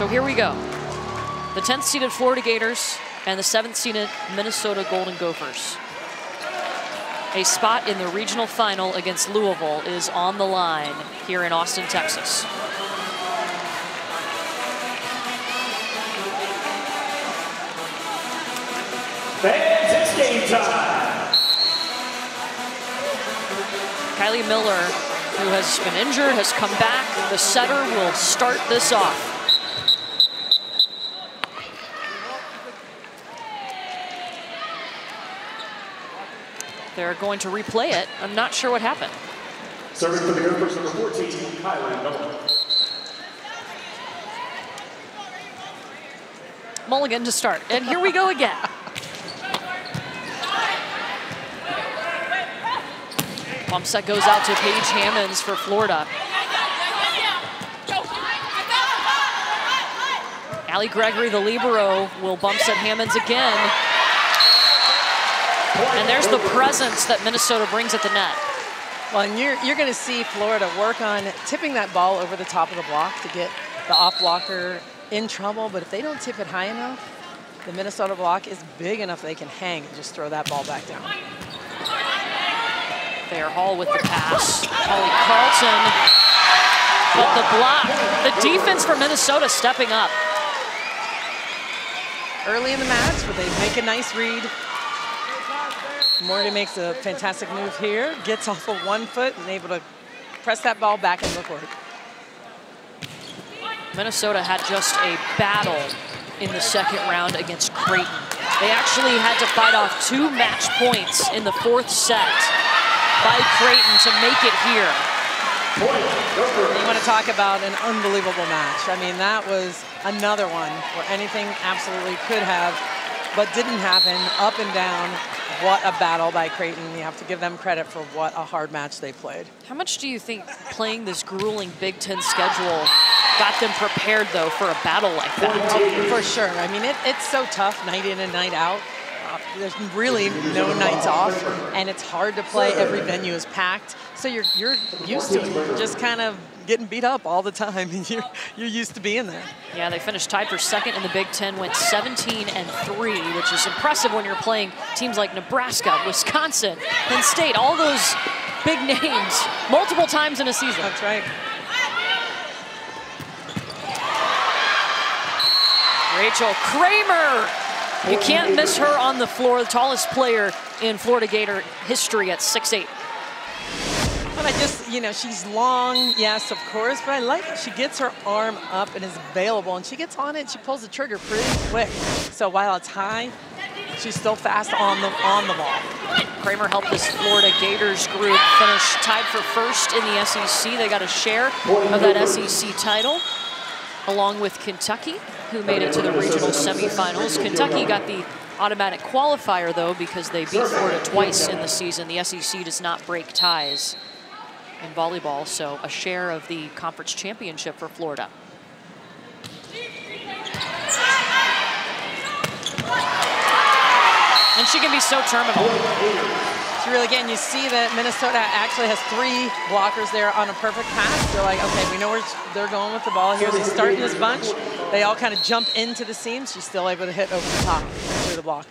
So here we go. The 10th seeded Florida Gators and the 7th seeded Minnesota Golden Gophers. A spot in the regional final against Louisville is on the line here in Austin, Texas. Fans, it's game time. Kylie Miller, who has been injured, has come back. The setter will start this off. They're going to replay it. I'm not sure what happened. Serving for the Gophers, number 14, Kylie Miller. Mulligan to start. And here we go again. Bump set goes out to Paige Hammons for Florida. Allie Gregory, the libero, will bump set Hammons again. And there's the presence that Minnesota brings at the net. Well, and you're, you're going to see Florida work on tipping that ball over the top of the block to get the off blocker in trouble. But if they don't tip it high enough, the Minnesota block is big enough they can hang and just throw that ball back down. Thayer Hall with the pass. Holly Carlton. But the block. The defense for Minnesota stepping up. Early in the match, but they make a nice read. Morgan makes a fantastic move here, gets off of one foot and able to press that ball back into the court. Minnesota had just a battle in the second round against Creighton. They actually had to fight off two match points in the fourth set by Creighton to make it here. You want to talk about an unbelievable match. I mean, that was another one where anything absolutely could have, but didn't happen, up and down. What a battle by Creighton. You have to give them credit for what a hard match they played. How much do you think playing this grueling Big Ten schedule got them prepared, though, for a battle like that? For sure. I mean, it, it's so tough night in and night out. Uh, there's really no nights off, and it's hard to play. Every venue is packed, so you're you're used to it. You're just kind of getting beat up all the time, and you're you're used to being there. Yeah, they finished tied for second in the Big Ten, went 17 and three, which is impressive when you're playing teams like Nebraska, Wisconsin, Penn State, all those big names multiple times in a season. That's right. Rachael Kramer you can't miss her on the floor, the tallest player in Florida Gator history at 6'8". I just, you know, she's long, yes, of course, but I like it. She gets her arm up and is available, and she gets on it, she pulls the trigger pretty quick. So while it's high, she's still fast on the on the ball. Kramer helped this Florida Gators group finish tied for first in the SEC. They got a share of that SEC title along with Kentucky, who made it to the regional semifinals. Kentucky got the automatic qualifier, though, because they beat Florida twice in the season. The SEC does not break ties in volleyball, so a share of the conference championship for Florida. And she can be so terminal really, again, you see that Minnesota actually has three blockers there on a perfect pass. They're like, okay, we know where they're going with the ball here. They start in this bunch. They all kind of jump into the seam. She's still able to hit over the top through the block.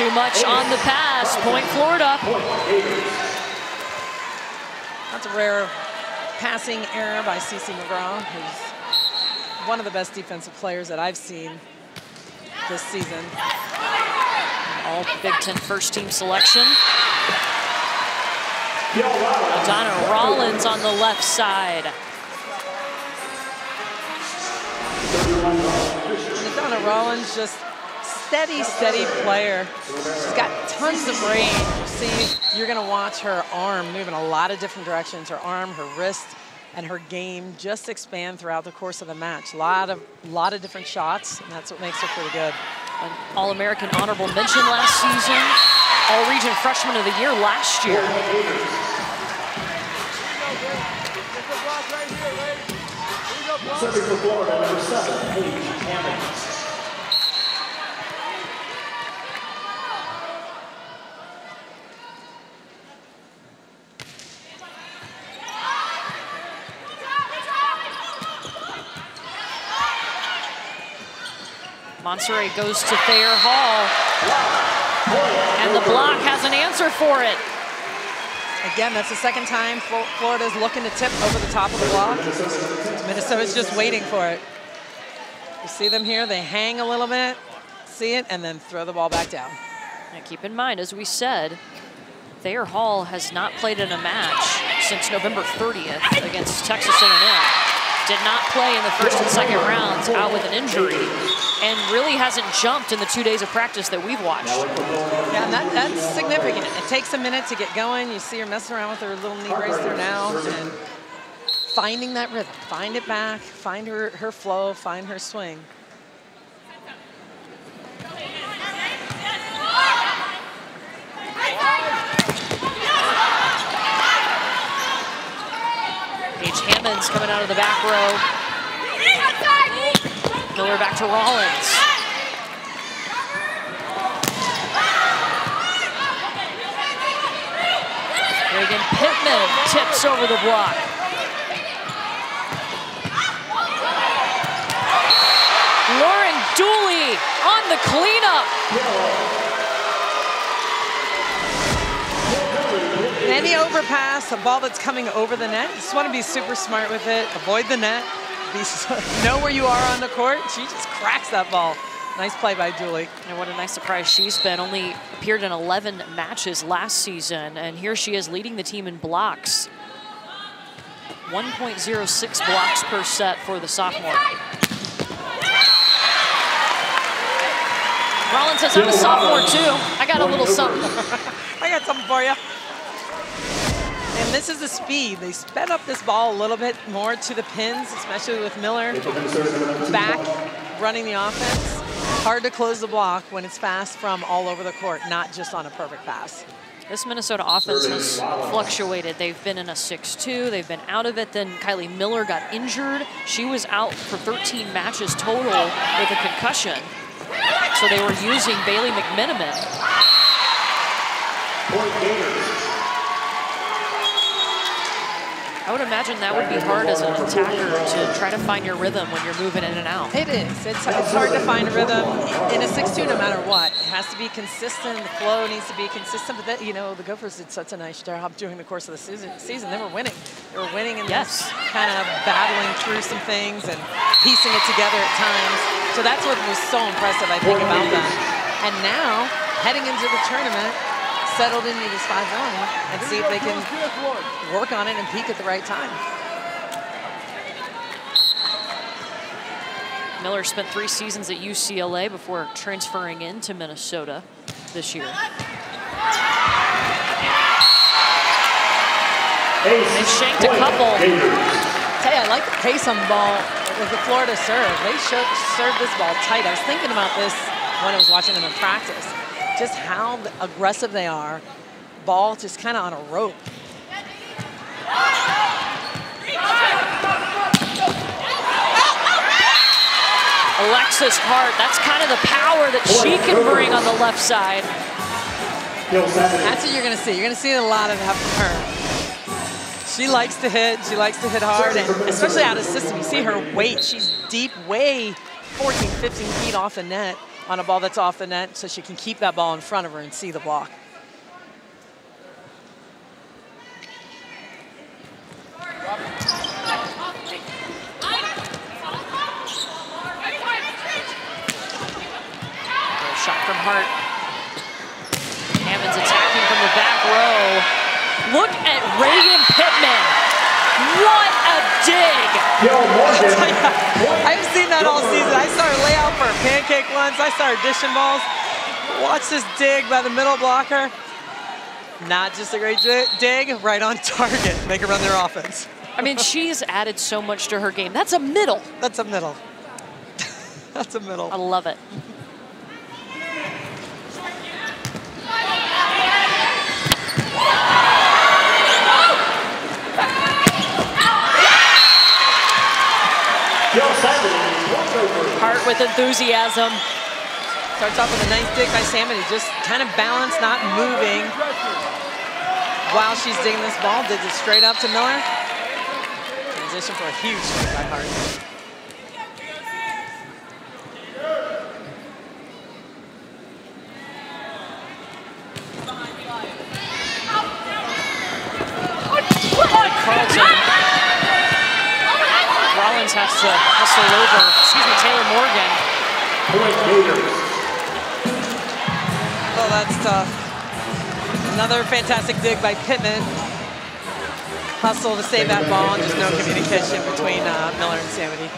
Too much on the pass. Point Florida. That's a rare passing error by CC McGraw, who's one of the best defensive players that I've seen this season. All Big Ten first team selection. Donna Rollins on the left side. Donna Rollins just steady, steady player. She's got tons of range. You see, you're gonna watch her arm move in a lot of different directions. Her arm, her wrist, and her game just expand throughout the course of the match. A lot of, lot of different shots, and that's what makes her pretty good. An All-American honorable mention last season, All-Region Freshman of the Year last year. Serving for Florida, number seven, Paige Hammons. Monserrat goes to Thayer Hall. And the block has an answer for it. Again, that's the second time Florida's looking to tip over the top of the block. Minnesota's just waiting for it. You see them here, they hang a little bit, see it, and then throw the ball back down. And keep in mind, as we said, Thayer Hall has not played in a match since November 30th against Texas A&M did not play in the first and second rounds out with an injury and really hasn't jumped in the two days of practice that we've watched. Yeah, and that, that's significant. It takes a minute to get going. You see her messing around with her little knee bracer now and finding that rhythm. Find it back, find her, her flow, find her swing. Hammons coming out of the back row. Miller back to Rollins. Regan Pittman tips over the block. Lauren Dooley on the cleanup. Any overpass, a ball that's coming over the net, you just want to be super smart with it, avoid the net, be, know where you are on the court. She just cracks that ball. Nice play by Dooley. And what a nice surprise she's been. Only appeared in 11 matches last season, and here she is leading the team in blocks. 1.06 blocks per set for the sophomore. Rollins says, I'm a sophomore too. I got a little something. I got something for you. And this is the speed. They sped up this ball a little bit more to the pins, especially with Miller back running the offense. Hard to close the block when it's fast from all over the court, not just on a perfect pass. This Minnesota offense has fluctuated. They've been in a 6-2. They've been out of it. Then Kylie Miller got injured. She was out for 13 matches total with a concussion. So they were using Bailey McMenimen. I would imagine that would be hard as an attacker to try to find your rhythm when you're moving in and out. It is. It's, it's hard to find a rhythm in a 6-2 no matter what. It has to be consistent. The flow needs to be consistent. But, that, you know, the Gophers did such a nice job during the course of the season. season. They were winning. They were winning and yes. kind of battling through some things and piecing it together at times. So that's what was so impressive, I think, about them. And now, heading into the tournament, settled into this 5-1 and see if they can work on it and peak at the right time. Miller spent three seasons at UCLA before transferring into Minnesota this year. They shanked a couple. Hey, I like the pace on the ball with the Florida serve. They served this ball tight. I was thinking about this when I was watching them in practice just how aggressive they are. Ball just kind of on a rope. Alexis Hart, that's kind of the power that she can bring on the left side. That's what you're going to see. You're going to see a lot of that from her. She likes to hit. She likes to hit hard, and especially out of system. You see her weight. She's deep, way 14, 15 feet off the net on a ball that's off the net so she can keep that ball in front of her and see the block. Shot from Hart. Hammons attacking from the back row. Look at Regan Pittman. What a dig! I've seen that all season. I saw a pancake once. I saw her dishing balls. Watch this dig by the middle blocker. Not just a great dig, right on target. Make her run their offense. I mean, she's added so much to her game. That's a middle. That's a middle. That's a middle. I love it. Hart with enthusiasm. Starts off with a nice dig by. He just kind of balanced, not moving. While she's digging this ball, digs it straight up to Miller. Transition for a huge by Hart. Hammons has to hustle over, excuse me, Taylor Morgan. Point Gators. Oh, that's tough. Another fantastic dig by Pittman. Hustle to save that ball and just no communication between uh, Miller and Samedy.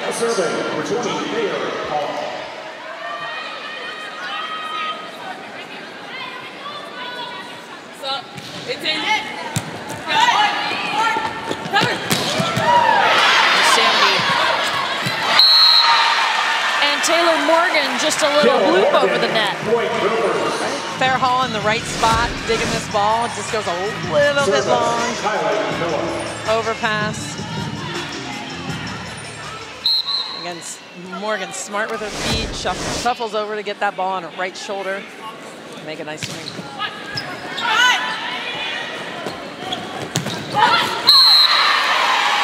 Now serving number 20, Thayer Hall. It's in. Sammy. And Taylor Morgan just a little loop over the net. Point Brewers. Thayer Hall in the right spot, digging this ball. Just goes a little bit long. Overpass. Again, Morgan smart with her feet, shuffles over to get that ball on her right shoulder. Make a nice swing.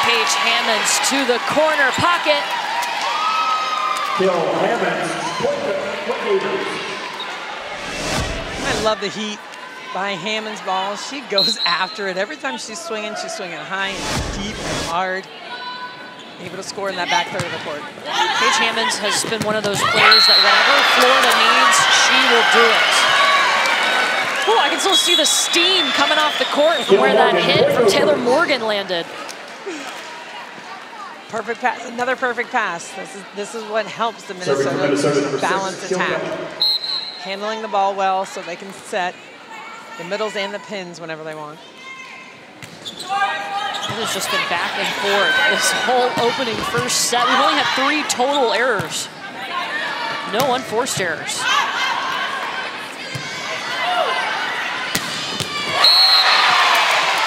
Paige Hammons to the corner pocket. Kill Hammons. Point, point Gators. I love the heat by Hammond's ball. She goes after it. Every time she's swinging, she's swinging high and deep and hard. Able to score in that back third of the court. Paige Hammons has been one of those players that whatever Florida needs, she will do it. Oh, I can still see the steam coming off the court from where that hit from Taylor Morgan landed. Perfect pass, another perfect pass. This is this is what helps the Minnesota, number Minnesota balance Kill attack. Handling the ball well so they can set the middles and the pins whenever they want. It has just been back and forth this whole opening first set. We've only had three total errors. No unforced errors.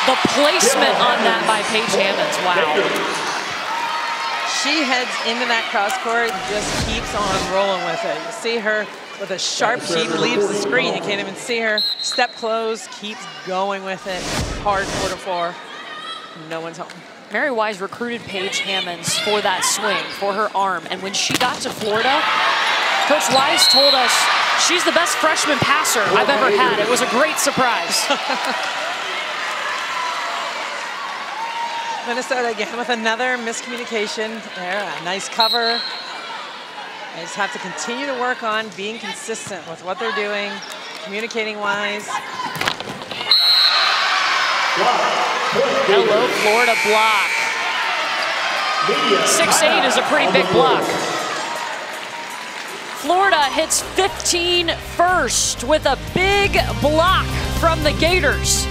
The placement on that by Paige Hammons, wow. She heads into that cross court and just keeps on rolling with it. You see her with a sharp, she leaves the screen. You can't even see her. Step close, keeps going with it. Hard four to four. No one's home. Mary Wise recruited Paige Hammons for that swing, for her arm. And when she got to Florida, Coach Wise told us she's the best freshman passer I've ever had. It was a great surprise. Minnesota again with another miscommunication there. A nice cover. They just have to continue to work on being consistent with what they're doing, communicating wise. Hello, Florida block. Six eight is a pretty big block. Florida hits 15 first with a big block from the Gators.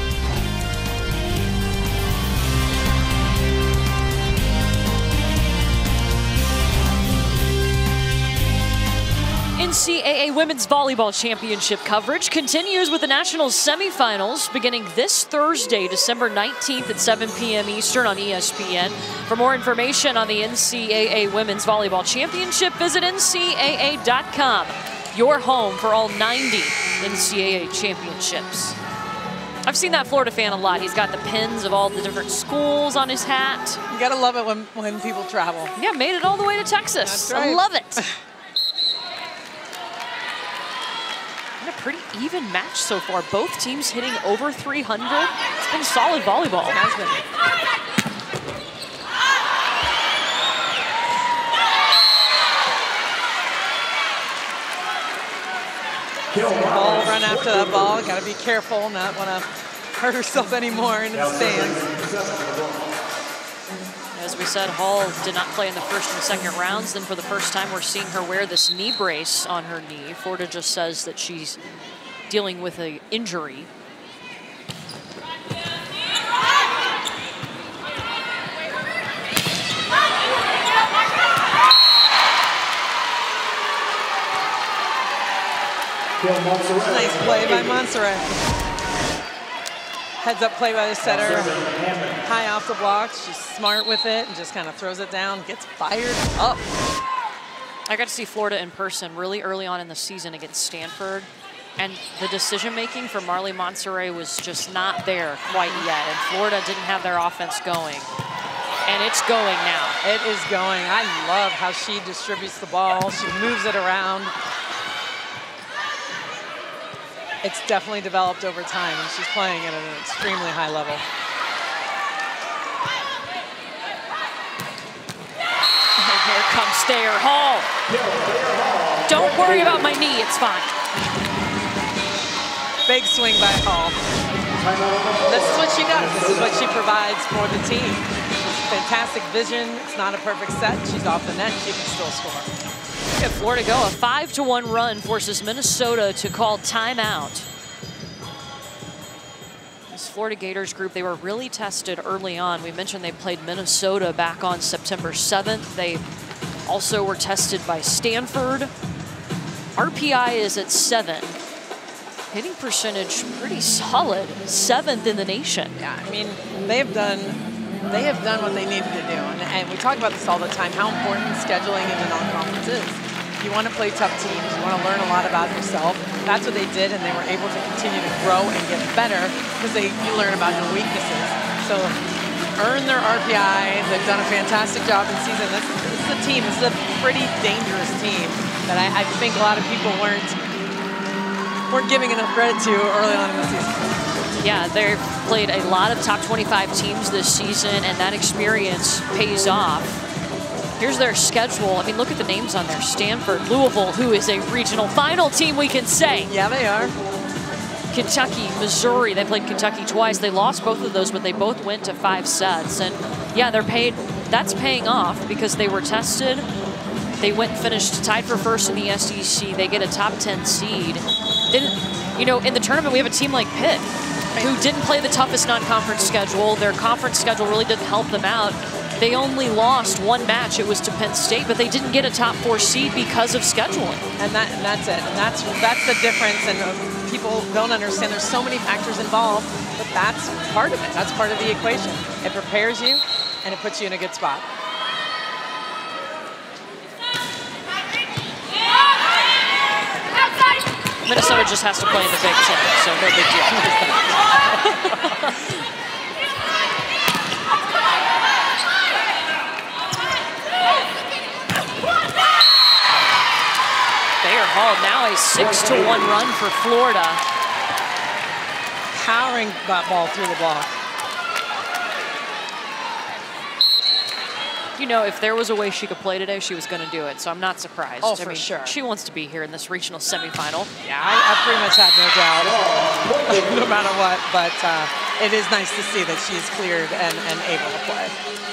NCAA Women's Volleyball Championship coverage continues with the national semifinals beginning this Thursday, December 19th at 7 p.m. Eastern on ESPN. For more information on the NCAA Women's Volleyball Championship, visit NCAA.com, your home for all 90 NCAA championships. I've seen that Florida fan a lot. He's got the pins of all the different schools on his hat. You gotta love it when, when people travel. Yeah, made it all the way to Texas. That's I love it. A pretty even match so far. Both teams hitting over 300. It's been solid volleyball. Has been. Ball run after that ball. Gotta be careful, not wanna hurt herself anymore in the stands. We said, Hall did not play in the first and second rounds. Then for the first time, we're seeing her wear this knee brace on her knee. Florida just says that she's dealing with an injury. Nice play by Monserrat. Heads up play by the setter. High off the block. She's smart with it and just kind of throws it down, gets fired up. I got to see Florida in person really early on in the season against Stanford. And the decision making for Marlie Monserrat was just not there quite yet. And Florida didn't have their offense going. And it's going now. It is going. I love how she distributes the ball. She moves it around it's definitely developed over time, and she's playing at an extremely high level. And here comes Thayer Hall. Don't worry about my knee, it's fine. Big swing by Hall. This is what she does. This is what she provides for the team. Fantastic vision. It's not a perfect set. She's off the net. She can still score. At Florida go, a five to one run forces Minnesota to call timeout. This Florida Gators group, they were really tested early on. We mentioned they played Minnesota back on September 7th. They also were tested by Stanford. RPI is at seven. Hitting percentage pretty solid, seventh in the nation. Yeah, I mean, they've done they have done what they needed to do. And, and we talk about this all the time, how important scheduling in the non-conference is. You want to play tough teams. You want to learn a lot about yourself. That's what they did, and they were able to continue to grow and get better because they you learn about your weaknesses. So earn their RPI. They've done a fantastic job in season. This, this is a team. This is a pretty dangerous team that I, I think a lot of people weren't weren't giving enough credit to early on in the season. Yeah, they've played a lot of top 25 teams this season, and that experience pays off. Here's their schedule. I mean, look at the names on there. Stanford, Louisville, who is a regional final team, we can say. Yeah, they are. Kentucky, Missouri. They played Kentucky twice. They lost both of those, but they both went to five sets. And yeah, they're paid. That's paying off because they were tested. They went and finished tied for first in the SEC. They get a top 10 seed. Then, you know, in the tournament, we have a team like Pitt who didn't play the toughest non-conference schedule. Their conference schedule really didn't help them out. They only lost one match. It was to Penn State, but they didn't get a top four seed because of scheduling. And, that, and that's it. And that's that's the difference. And uh, people don't understand. There's so many factors involved, but that's part of it. That's part of the equation. It prepares you, and it puts you in a good spot. Minnesota just has to play in the Big Ten, so no big deal. Hall now a six to one run for Florida. Powering that ball through the block. You know, if there was a way she could play today, she was going to do it. So I'm not surprised. Oh, I for mean, sure. She wants to be here in this regional semifinal. Yeah, I, I pretty much have no doubt, no matter what. But uh, it is nice to see that she's cleared and, and able to play.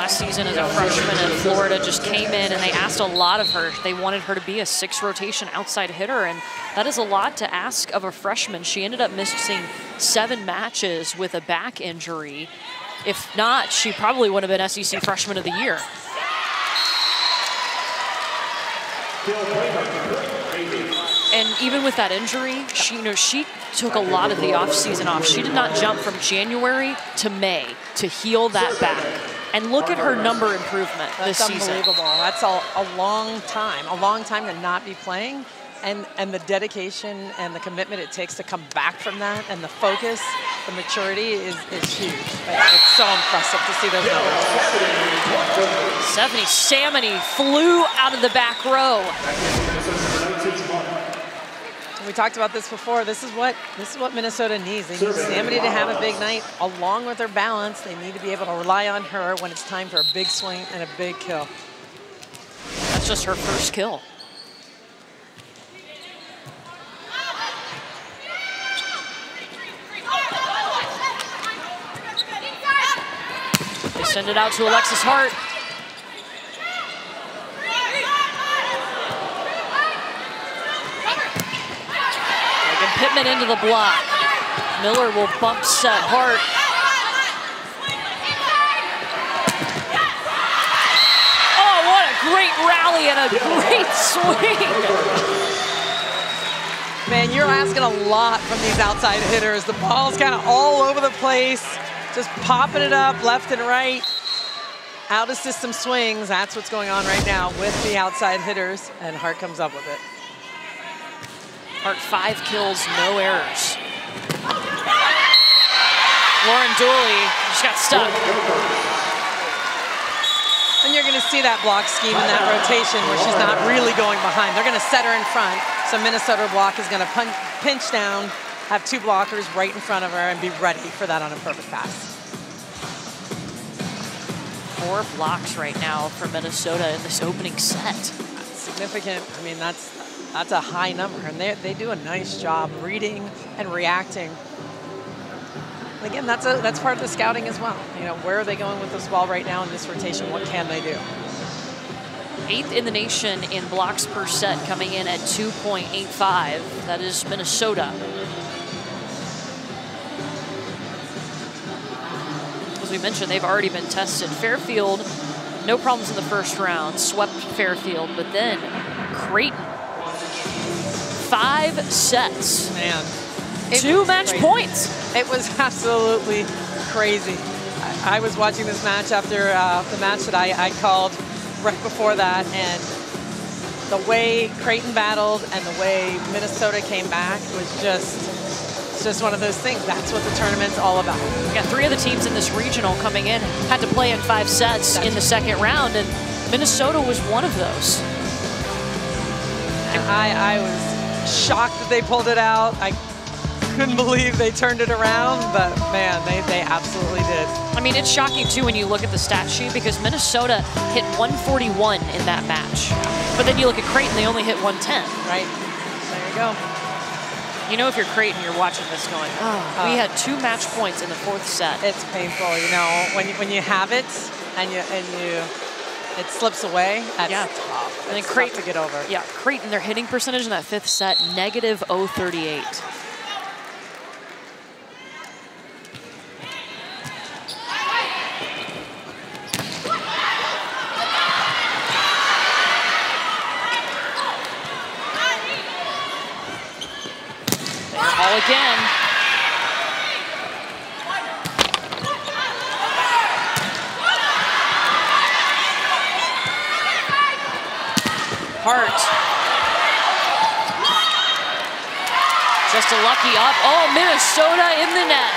Last season as a freshman in Florida just came in and they asked a lot of her. They wanted her to be a six rotation outside hitter, and that is a lot to ask of a freshman. She ended up missing seven matches with a back injury. If not, she probably would have been SEC Freshman of the Year. And even with that injury, she you know she took a lot of the offseason off. She did not jump from January to May to heal that back. And look at her number improvement That's this season. That's unbelievable. That's a, a long time, a long time to not be playing. And, and the dedication and the commitment it takes to come back from that and the focus, the maturity is, is huge. It's so impressive to see those numbers. Stephanie Samedy flew out of the back row. We talked about this before. This is what this is what Minnesota needs. They need Samedy to have a big night along with her balance. They need to be able to rely on her when it's time for a big swing and a big kill. That's just her first kill. They send it out to Alexis Hart. Pittman into the block. Miller will bump set Hart. Oh, what a great rally and a great swing. Man, you're asking a lot from these outside hitters. The ball's kind of all over the place, just popping it up left and right. Out of system swings, that's what's going on right now with the outside hitters, and Hart comes up with it. Hart five kills, no errors. Lauren Dooley just got stuck. And you're going to see that block scheme in that rotation where she's not really going behind. They're going to set her in front. So Minnesota block is going to pinch down, have two blockers right in front of her, and be ready for that on a perfect pass. four blocks right now for Minnesota in this opening set. significant. I mean, that's that's a high number, and they, they do a nice job reading and reacting. And again, that's a that's part of the scouting as well. You know, where are they going with this ball right now in this rotation? What can they do? Eighth in the nation in blocks per set, coming in at 2.85. That is Minnesota. As we mentioned, they've already been tested. Fairfield, no problems in the first round, swept Fairfield, but then Creighton, five sets. Man, two match crazy. points. It was absolutely crazy. I, I was watching this match after uh, the match that I, I called right before that, and the way Creighton battled and the way Minnesota came back was just it's just one of those things. That's what the tournament's all about. Yeah, three of the teams in this regional coming in had to play in five sets in the second round, and Minnesota was one of those. And I, I was shocked that they pulled it out. I couldn't believe they turned it around, but man, they, they absolutely did. I mean, it's shocking too when you look at the stat sheet because Minnesota hit 141 in that match. But then you look at Creighton, they only hit 110. Right. There you go. You know, if you're Creighton, you're watching this going, oh, we Uh, had two match points in the fourth set. It's painful, you know, when you, when you have it and you and you it slips away. That's Yeah. tough. And then Creighton to get over. Yeah, Creighton, their hitting percentage in that fifth set, negative 038. All again. Just a lucky up. Oh, Minnesota in the net.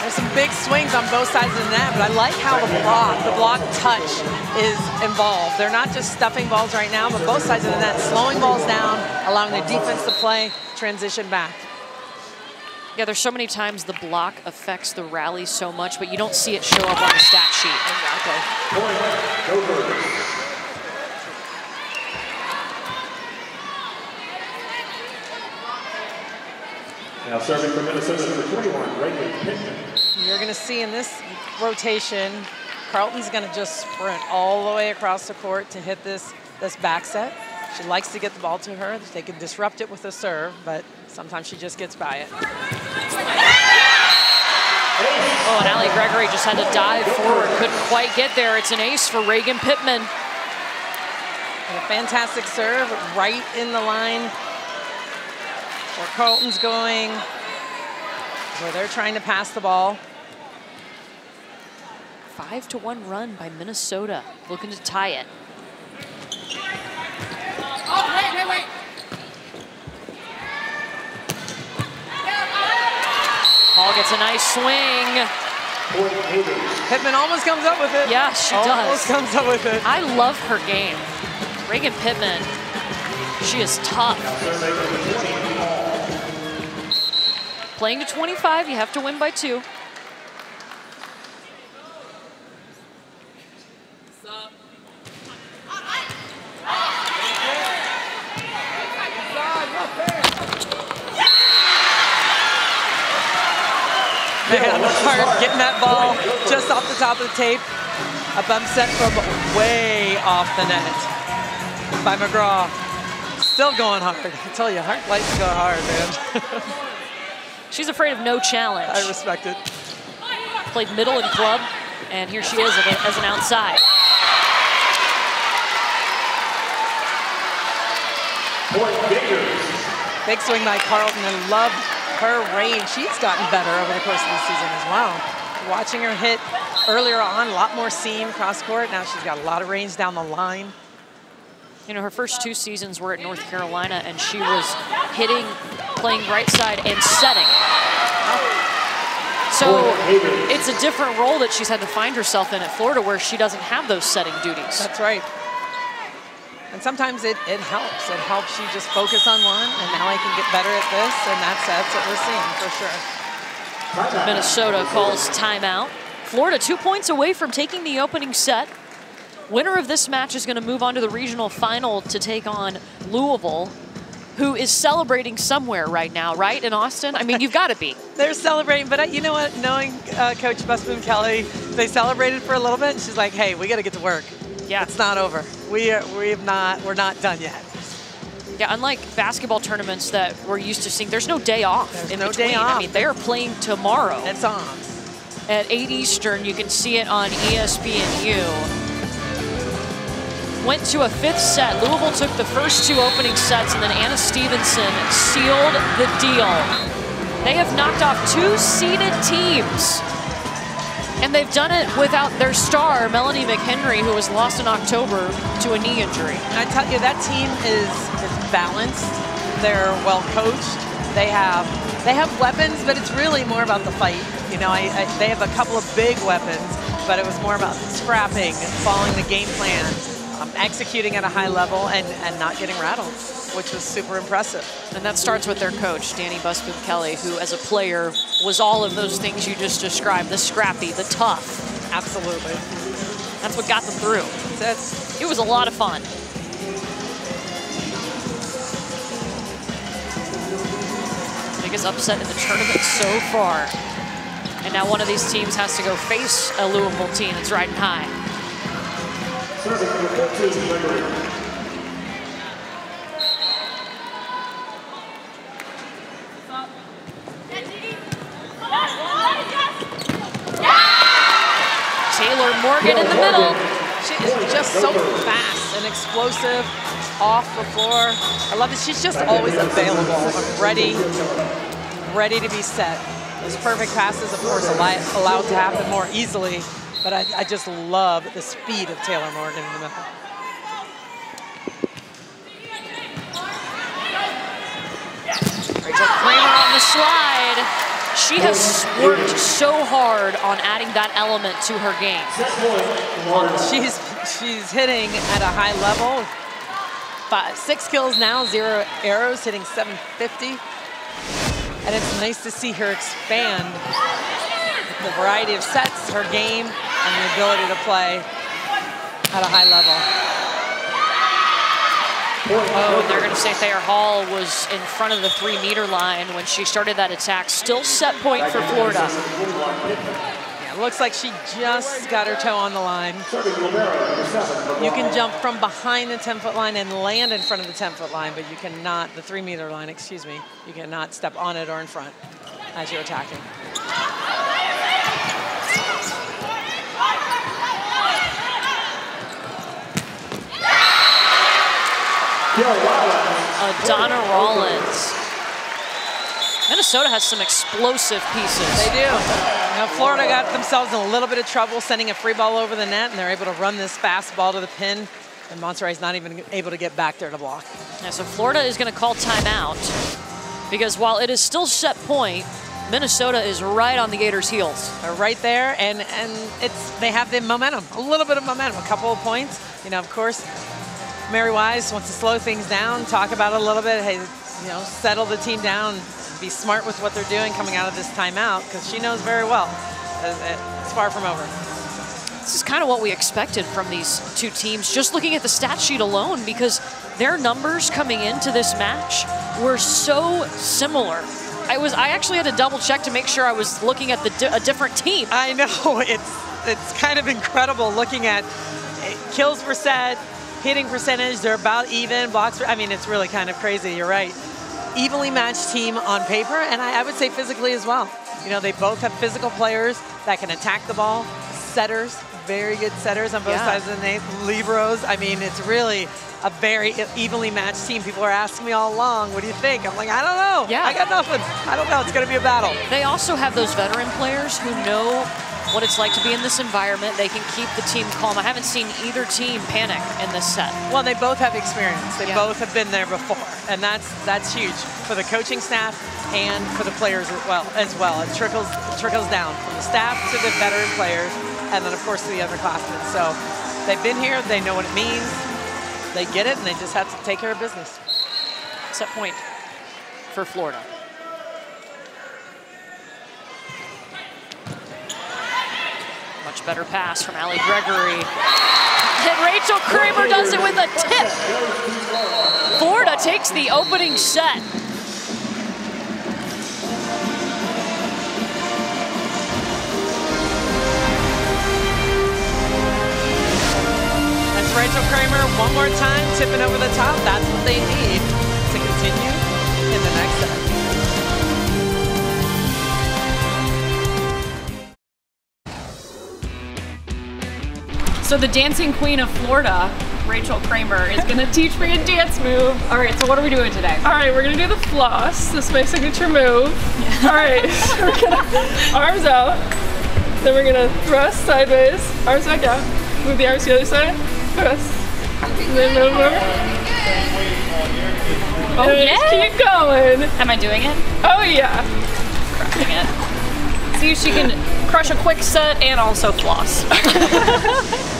There's some big swings on both sides of the net, but I like how the block, the block touch is involved. They're not just stuffing balls right now, but both sides of the net, slowing balls down, allowing the defense to play, transition back. Yeah, there's so many times the block affects the rally so much, but you don't see it show up on the stat sheet. Exactly. Now serving for Minnesota number 21, Regan Pittman. You're going to see in this rotation, Carlton's going to just sprint all the way across the court to hit this, this back set. She likes to get the ball to her. They can disrupt it with a serve, but sometimes she just gets by it. Oh, and Ali Gregory just had to dive forward. Couldn't quite get there. It's an ace for Regan Pittman. And a fantastic serve right in the line where Carlton's going, where they're trying to pass the ball. Five to one run by Minnesota, looking to tie it. Hall gets a nice swing. Pittman almost comes up with it. Yeah, she almost does. comes up with it. I love her game. Regan Pittman, she is tough. Serving number 20, Hall. Playing to 25, you have to win by two. Man, Hart getting that ball just off the top of the tape. A bump set from way off the net by McGraw. Still going hard. I tell you, Hart likes to go hard, man. She's afraid of no challenge. I respect it. Played middle and club, and here she is as an outside. Big swing by Carlton and love her range. She's gotten better over the course of the season as well. Watching her hit earlier on, a lot more seam cross court. Now she's got a lot of range down the line. You know, her first two seasons were at North Carolina, and she was hitting, playing right side, and setting. So it's a different role that she's had to find herself in at Florida where she doesn't have those setting duties. That's right. And sometimes it, it helps. It helps you just focus on one, and now I can get better at this, and that's, that's what we're seeing for sure. Minnesota calls timeout. Florida two points away from taking the opening set. Winner of this match is going to move on to the regional final to take on Louisville, who is celebrating somewhere right now, right, in Austin? I mean, you've got to be. They're celebrating, but uh, you know what? Knowing uh, Coach Busboom Kelly, they celebrated for a little bit, and she's like, "Hey, we got to get to work. Yeah, it's not over. We are, we've not, we're not done yet." Yeah, unlike basketball tournaments that we're used to seeing, there's no day off. There's in no between. day off. I mean, they are playing tomorrow. It's on. At 8 Eastern, you can see it on ESPNU. Went to a fifth set. Louisville took the first two opening sets, and then Anna Stevenson sealed the deal. They have knocked off two seeded teams. And they've done it without their star, Melanie McHenry, who was lost in October to a knee injury. I tell you, that team is, is balanced. They're well coached. They have they have weapons, but it's really more about the fight. You know, I, I, they have a couple of big weapons, but it was more about scrapping, and following the game plan, um, executing at a high level, and, and not getting rattled, which was super impressive. And that starts with their coach, Dani Busboom Kelly, who as a player was all of those things you just described, the scrappy, the tough. Absolutely. That's what got them through. That's, it was a lot of fun. biggest upset in the tournament so far. And now one of these teams has to go face a Louisville team that's riding high. Taylor Morgan in the middle. She is just so fast and explosive off the floor. I love that she's just always available, ready, ready to be set. Those perfect passes, of course, allowed to happen more easily, but I, I just love the speed of Taylor Morgan in the middle. Rachael Kramer on the slide. She has worked so hard on adding that element to her game. She's she's hitting at a high level. Five, six kills now, zero arrows, hitting 750. And it's nice to see her expand the variety of sets, her game, and the ability to play at a high level. Oh, they're going to say Thayer Hall was in front of the three meter line when she started that attack. Still set point for Florida. Yeah, looks like she just got her toe on the line. You can jump from behind the 10 foot line and land in front of the 10 foot line, but you cannot, the three meter line, excuse me, you cannot step on it or in front as you're attacking. Uh, Donna Rollins. Minnesota has some explosive pieces. They do. Now, Florida got themselves in a little bit of trouble sending a free ball over the net, and they're able to run this fast ball to the pin, and Monserrat's not even able to get back there to block. Yeah, so Florida is going to call timeout because while it is still set point, Minnesota is right on the Gators' heels. They're right there, and and it's they have the momentum, a little bit of momentum, a couple of points. You know, of course, Mary Wise wants to slow things down, talk about it a little bit, hey, you know, settle the team down, be smart with what they're doing coming out of this timeout, because she knows very well it's far from over. This is kind of what we expected from these two teams, just looking at the stat sheet alone, because their numbers coming into this match were so similar. I was I actually had to double check to make sure I was looking at the di a different team. I know it's it's kind of incredible looking at kills per set, hitting percentage, they're about even. Blocks, I mean, it's really kind of crazy. You're right. Evenly matched team on paper, and I, I would say physically as well. You know, they both have physical players that can attack the ball, setters, very good setters on both yeah. sides of the net, liberos. I mean, it's really a very evenly matched team. People are asking me all along, what do you think? I'm like, I don't know. Yeah. I got nothing. I don't know. It's going to be a battle. They also have those veteran players who know what it's like to be in this environment. They can keep the team calm. I haven't seen either team panic in this set. Well, they both have experience. They yeah. both have been there before, and that's that's huge for the coaching staff and for the players as well. As well, it trickles it trickles down from the staff to the veteran players, and then of course to the underclassmen. So they've been here. They know what it means. They get it, and they just have to take care of business. Set point for Florida. Much better pass from Allie Gregory. And Rachael Kramer does it with a tip. Florida takes the opening set. Rachael Kramer one more time, tipping over the top. That's what they need to continue in the next set. So the dancing queen of Florida, Rachael Kramer, is gonna teach me a dance move. All right, so what are we doing today? All right, we're gonna do the floss. This is my signature move. All right, so we're gonna arms out. Then we're gonna thrust sideways, arms back out. Move the arms to the other side. Thrust. And then move over. Oh, yeah? keep going. Am I doing it? Oh yeah. Crushing it. See if she can crush a quick set and also floss.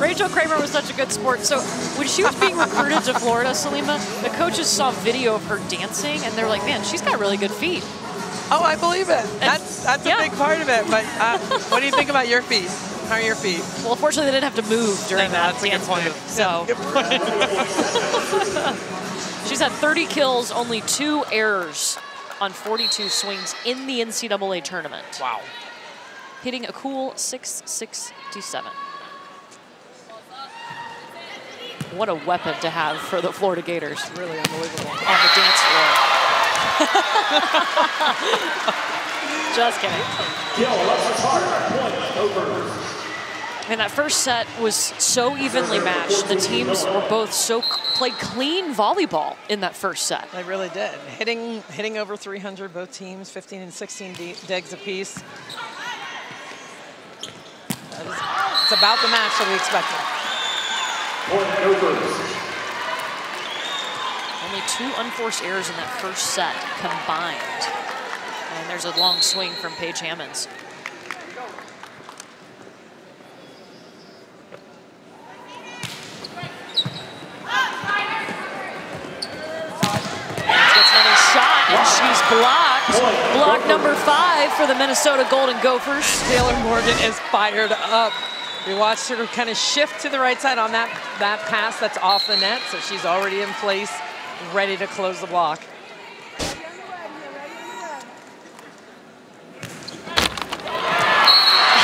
Rachael Kramer was such a good sport. So when she was being recruited to Florida, Salima, the coaches saw video of her dancing and they're like, man, she's got really good feet. Oh, I believe it. That's that's yeah. a big part of it. But uh, what do you think about your feet? How are your feet? Well, fortunately, they didn't have to move during that that's a good dance point. move. So Good point. she's had 30 kills, only two errors on 42 swings in the NCAA tournament. wow. Hitting a cool 667. What a weapon to have for the Florida Gators Really unbelievable. on the dance floor. Just kidding. Gil, Alexis Hart, point over. And that first set was so evenly matched. The teams were both so played clean volleyball in that first set. They really did. Hitting hitting over 300 both teams, 15 and 16 digs apiece. That is, it's about the match that we expected. Only two unforced errors in that first set combined. And there's a long swing from Paige Hammons. Gets another shot, and she's blocked. Block number five for the Minnesota Golden Gophers. Taylor Morgan is fired up. We watched her kind of shift to the right side on that, that pass that's off the net, so she's already in place, ready to close the block.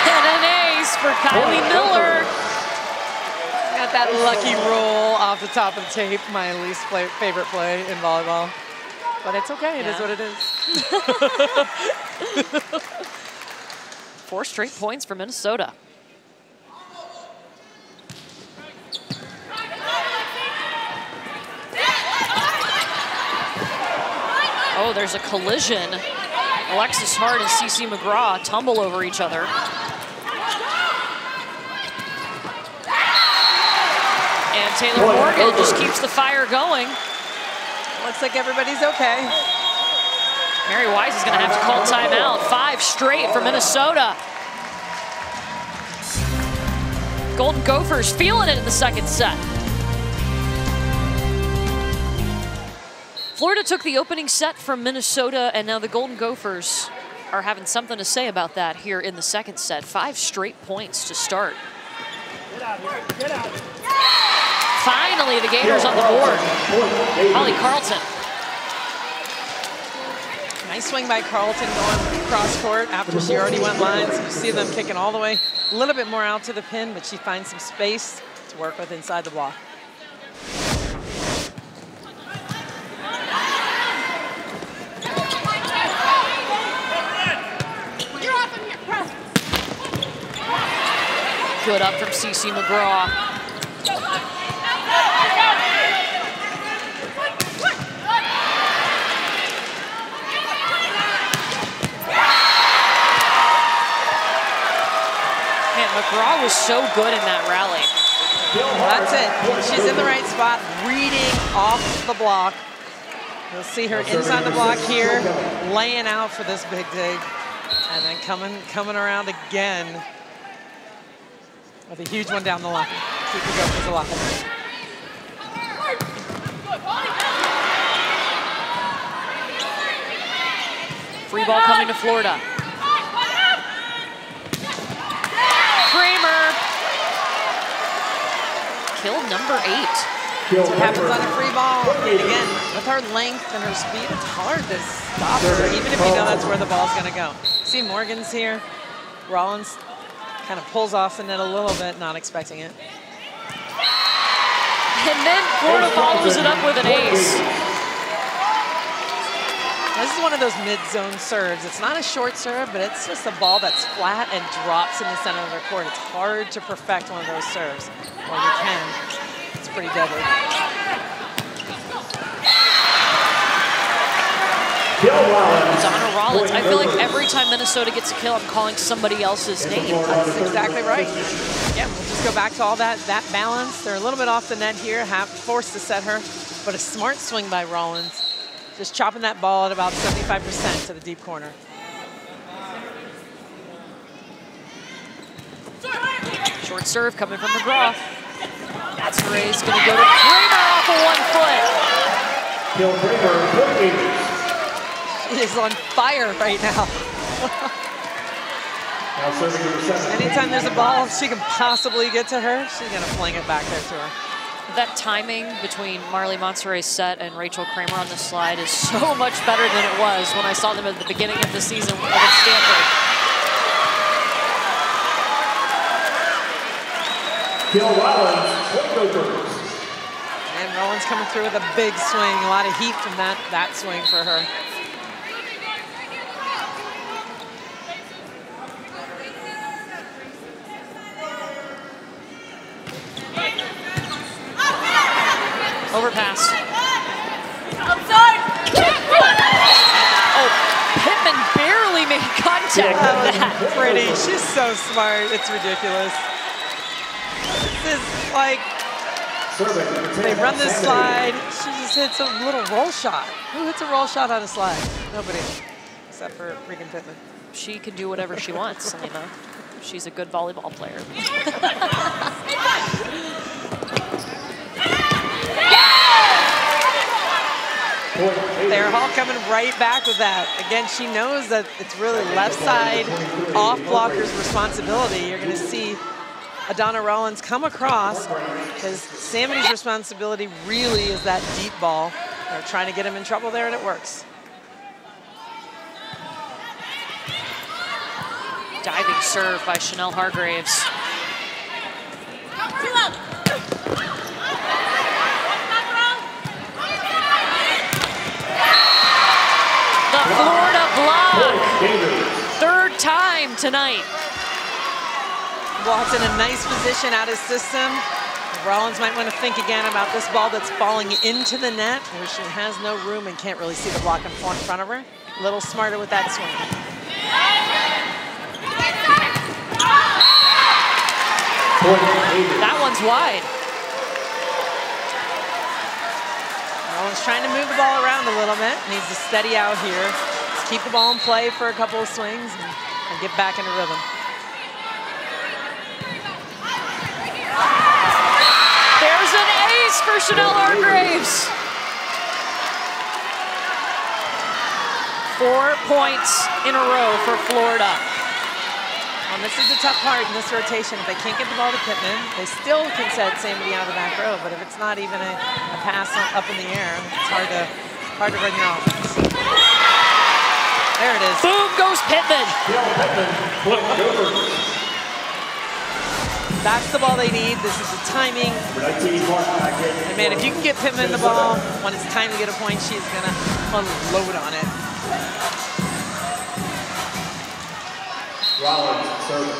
And an ace for Kylie Miller. Got that lucky roll off the top of the tape, my least play, favorite play in volleyball. But it's okay, It is Yeah. what it is. Four straight points for Minnesota. Oh, there's a collision. Alexis Hart and CC McGraw tumble over each other. And Taylor Morgan just keeps the fire going. Looks like everybody's okay. Mary Wise is going to have to call timeout. Five straight for Minnesota. Golden Gophers feeling it in the second set. Florida took the opening set from Minnesota, and now the Golden Gophers are having something to say about that here in the second set. Five straight points to start. Finally, the Gators on the board. Holly Carlton. Nice swing by Carlton going cross court after she already went lines. You see them kicking all the way, a little bit more out to the pin, but she finds some space to work with inside the block. Good up from CC McGraw. Man, McGraw was so good in that rally. That's it. She's in the right spot, reading off the block. You'll see her inside the block here, laying out for this big dig, and then coming coming around again that's a huge one down the line. Free ball coming to Florida. Kramer. Kill number eight. That's what happens on a free ball. And again, with her length and her speed, it's hard to stop her, even if you know that's where the ball's going to go. See Morgan's here. Rollins kind of pulls off the net a little bit, not expecting it. And then Florida follows it up with an ace. This is one of those mid-zone serves. It's not a short serve, but it's just a ball that's flat and drops in the center of the court. It's hard to perfect one of those serves. Well, you can. It's pretty deadly. Donna Rollins. I feel like every time Minnesota gets a kill, I'm calling somebody else's name. That's exactly right. Yeah, we'll just go back to all that that balance. They're a little bit off the net here, have, forced to set her, but a smart swing by Rollins. Just chopping that ball at about 75% to the deep corner. Short serve coming from McGraw. That's going to go to Kramer off of one foot. Kill Kramer, point Gators. She is on fire right now. Now serving number seven. Anytime there's a ball she can possibly get to her, she's going to fling it back there to her. That timing between Marlie Monserrat's set and Rachael Kramer on the slide is so much better than it was when I saw them at the beginning of the season against Stanford. Kill Rollins, point And Rollins coming through with a big swing. A lot of heat from that, that swing for her. Overpass. Oh, Pittman barely made contact with that. Pretty. She's so smart. It's ridiculous. This is like Serving number 10. they run this slide. She just hits a little roll shot. Who hits a roll shot on a slide? Nobody, except for Regan Pittman. She can do whatever she wants, Salima. She's a good volleyball player. Point They're all coming right back with that. Again, she knows that it's really left side off blocker's responsibility. You're going to see Adanna Rollins come across because Samedy's responsibility really is that deep ball. They're trying to get him in trouble there, and it works. Diving serve by Chanel Hargraves. The Florida block. Third time tonight. Walks in a nice position out of system. Rollins might want to think again about this ball that's falling into the net where she has no room and can't really see the block in front in front of her. A little smarter with that swing. That one's wide. Rollins trying to move the ball around a little bit. Needs to steady out here. Just keep the ball in play for a couple of swings and, and get back into rhythm. There's an ace for Chanel Hargraves. Four points in a row for Florida. And this is the tough part in this rotation. If they can't get the ball to Pittman, they still can set Samedy out of the back row. But if it's not even a, a pass up in the air, it's hard to hard to run your offense. There it is. Boom goes Pittman. Kill Pittman, point Gophers. That's the ball they need. This is the timing. Number 19, Mark Hackett. And man, if you can get Pittman the ball when it's time to get a point, she's gonna unload on it. Rollins serving.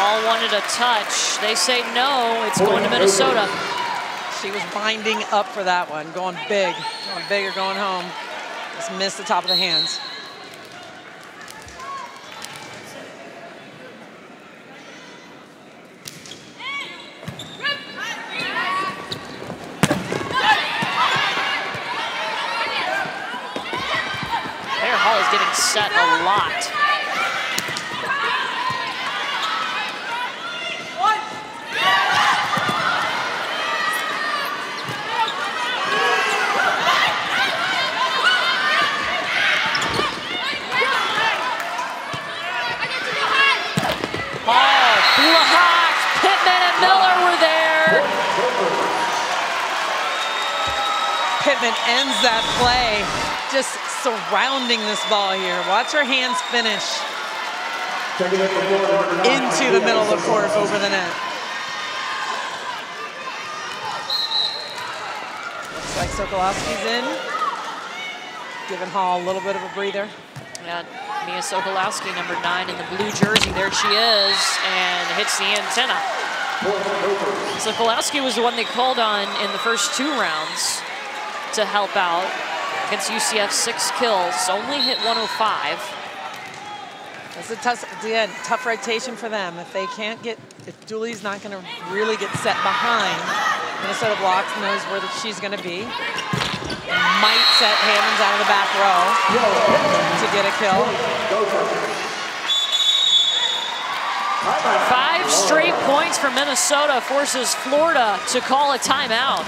All wanted a touch. They say no, it's going to Minnesota. She was binding up for that one, going big, going big or going home. Just missed the top of the hands. set a lot. Pittman ends that play, just surrounding this ball here. Watch her hands finish into the middle of the court over the net. Looks like Sokolowski's in, giving Hall a little bit of a breather. Yeah, Mia Sokolowski, number nine in the blue jersey. There she is, and hits the antenna. Sokolowski was the one they called on in the first two rounds to help out against UCF. Six kills, only hit 105. That's a tough, again, tough rotation for them. If they can't get, if Dooley's not going to really get set behind, Minnesota blocks knows where that she's going to be. Might set Hammons out of the back row to get a kill. Five straight points for Minnesota forces Florida to call a timeout.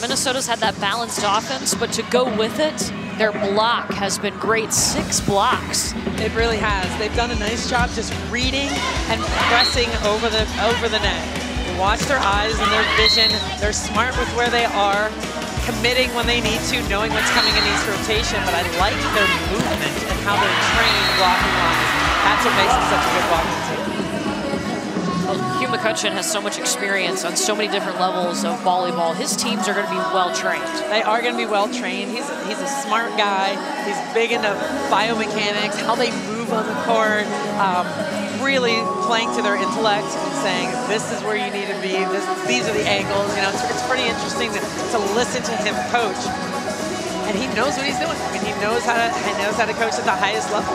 Minnesota's had that balanced offense, but to go with it, their block has been great. Six blocks. It really has. They've done a nice job just reading and pressing over the over the net. Watch their eyes and their vision. They're smart with where they are, committing when they need to, knowing what's coming in each rotation. But I like their movement and how they're trained blocking lines. That's what makes them such a good blocking Hugh McCutcheon has so much experience on so many different levels of volleyball. His teams are going to be well trained. They are going to be well trained. He's he's a smart guy. He's big into biomechanics, how they move on the court. Um, really playing to their intellect and saying, this is where you need to be. This, these are the angles. You know, it's, it's pretty interesting to, to listen to him coach and he knows what he's doing. I mean, he knows how to he knows how to coach at the highest level.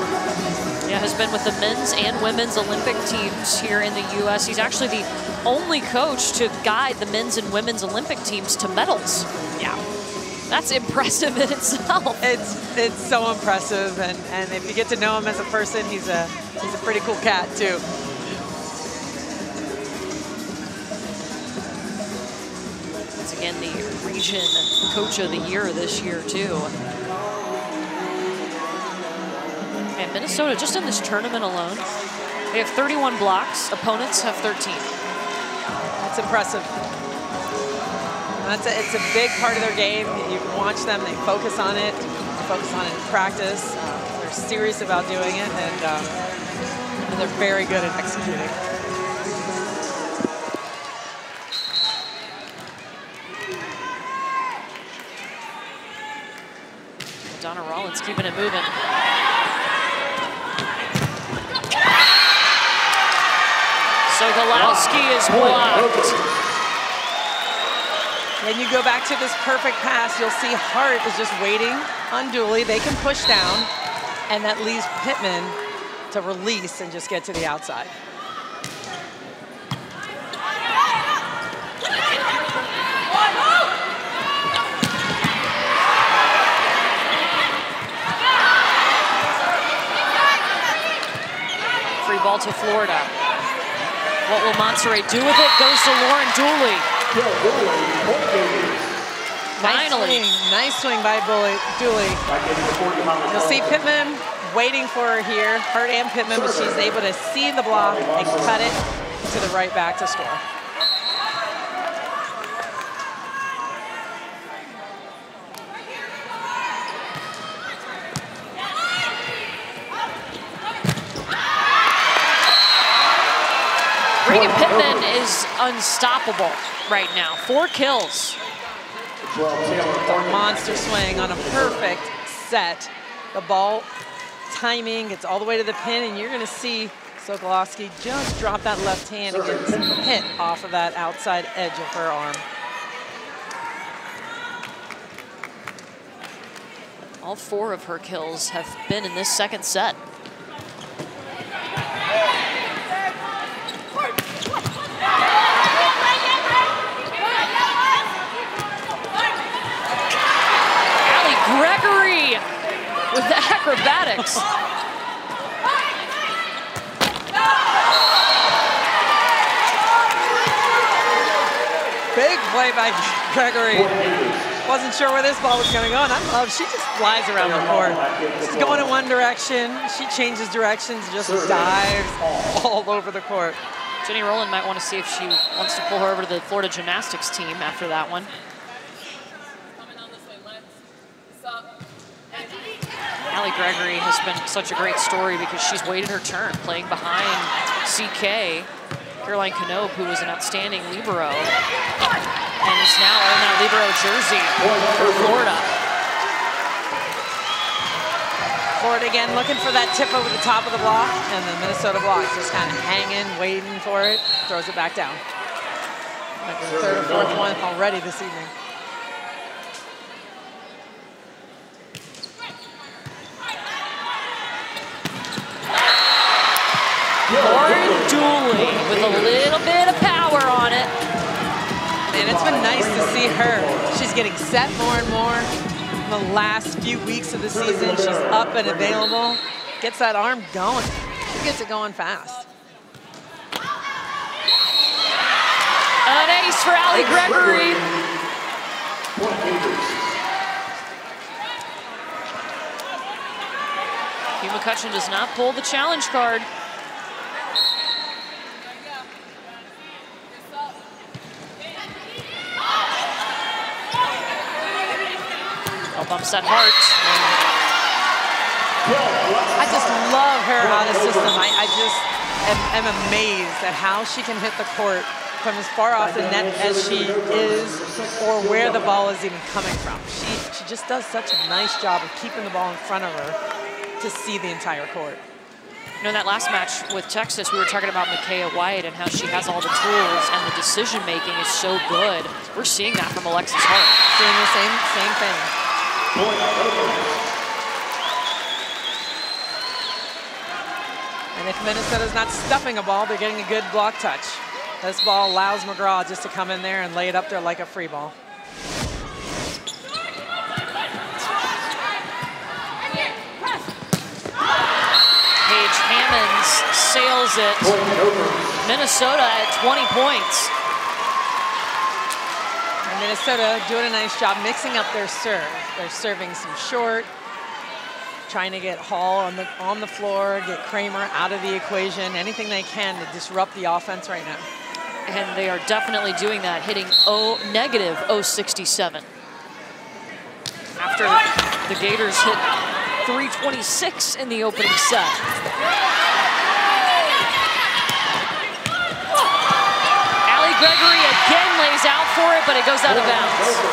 Yeah, has been with the men's and women's Olympic teams here in the U.S. He's actually the only coach to guide the men's and women's Olympic teams to medals. Yeah. That's impressive in itself. It's it's so impressive, and, and if you get to know him as a person, he's a he's a pretty cool cat too. Once again, the region coach of the year this year too. And Minnesota, just in this tournament alone, they have 31 blocks. Opponents have 13. That's impressive. That's a, it's a big part of their game. You watch them, they focus on it, they focus on it in practice. Uh, they're serious about doing it, and, um, and they're very good at executing. Donna Rollins keeping it moving. Sokolowski is blocked. Then you go back to this perfect pass. You'll see Hart is just waiting on Dooley. They can push down, and that leaves Pittman to release and just get to the outside. Free ball to Florida. What will Monserrat do with it? Goes to Lauren Dooley. Finally. Nice swing, nice swing by Bully, Dooley. You'll see Pittman waiting for her here, Hart and Pittman, but she's able to see the block and cut it to the right back to score. Regan Pittman is unstoppable right now. Four kills. A monster swing on a perfect set. The ball timing gets all the way to the pin, and you're going to see Sokolowski just drop that left hand and get hit off of that outside edge of her arm. All four of her kills have been in this second set. Acrobatics. Big play by Gregory. Wasn't sure where this ball was going to go, and I love she just flies around the court. She's going in one direction, she changes directions, just dives all over the court. Jenny Rowland might want to see if she wants to pull her over to the Florida gymnastics team after that one. Allie Gregory has been such a great story because she's waited her turn playing behind CK, Caroline Knop, who was an outstanding libero, and is now in that libero jersey for Florida. Florida again looking for that tip over the top of the block, and the Minnesota block just kind of hanging, waiting for it, throws it back down. Like third or fourth one already this evening. Lauren Dooley with a little bit of power on it. And it's been see her. She's getting set more and more. In the last few weeks of the season, she's up and available. Gets that arm going. She gets it going fast. An ace for Allie Gregory. Hugh McCutcheon does not pull the challenge card. Bumps that heart. I just love her out of system. I, I just am, am amazed at how she can hit the court from as far off the net as she is or where the ball is even coming from. She, she just does such a nice job of keeping the ball in front of her to see the entire court. You know, in that last match with Texas, we were talking about Micaya White and how she has all the tools and the decision making is so good. We're seeing that from Alexis Hart. Doing the same, same thing. And if Minnesota's not stuffing a ball, they're getting a good block touch. This ball allows McGraw just to come in there and lay it up there like a free ball. Paige Hammons sails it. Minnesota at 20 points. And Minnesota doing a nice job mixing up their serve. They're serving some short, trying to get Hall on the on the floor, get Kramer out of the equation, anything they can to disrupt the offense right now. And they are definitely doing that, hitting O negative 067. After the Gators hit 326 in the opening set. Allie Gregory again lays out for it, but it goes out of bounds.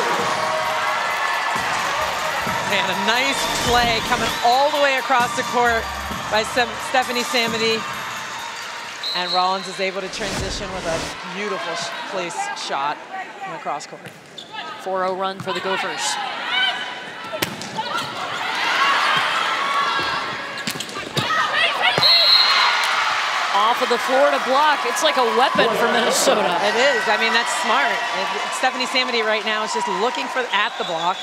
And a nice play coming all the way across the court by Stephanie Samedy. And Rollins is able to transition with a beautiful place shot in the cross court. 4-0 run for the Gophers. Off of the Florida block. It's like a weapon for Minnesota. It is. I mean, that's smart. Stephanie Samedy right now is just looking for at the block.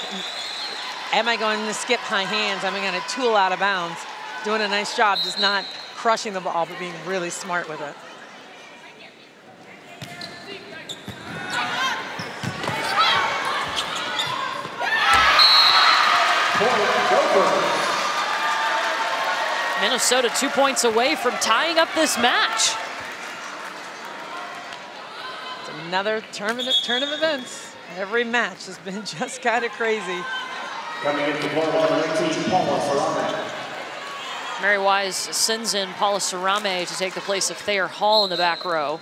Am I going to skip high hands? Am I going to tool out of bounds? Doing a nice job, just not crushing the ball, but being really smart with it. Minnesota two points away from tying up this match. It's another turn of, turn of events. Every match has been just kind of crazy. Coming in for Florida, number 19, Paula Sarame. Mary Wise sends in Paula Sarame to take the place of Thayer Hall in the back row.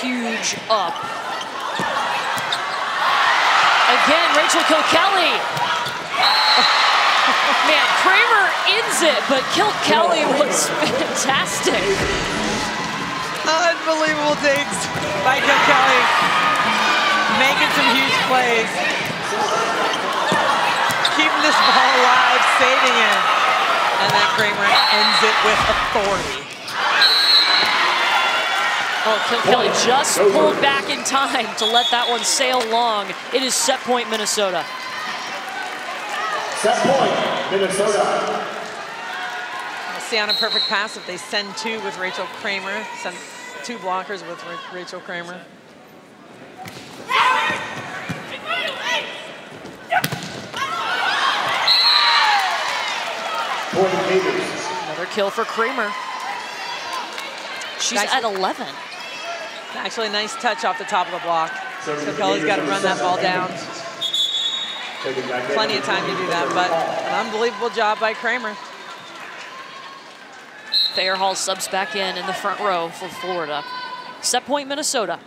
Huge up. Again, Rachel Kilkelly. Man, Kramer ends it, but Kilkelly was fantastic. Unbelievable digs by Kilkelly. Making some huge plays. Keeping this ball alive, saving it. And then Kramer ends it with authority. Oh, Kelly just pulled back in time to let that one sail long. It is set point Minnesota. Set point, Minnesota. See on a perfect pass if they send two with Rachael Kramer, send two blockers with Rachael Kramer. Another kill for Kramer. She's at 11. Actually, a nice touch off the top of the block. So Kelly's got to run that ball down. Plenty of time to do that, but an unbelievable job by Kramer. Thayer Hall subs back in in the front row for Florida. Set point, Minnesota.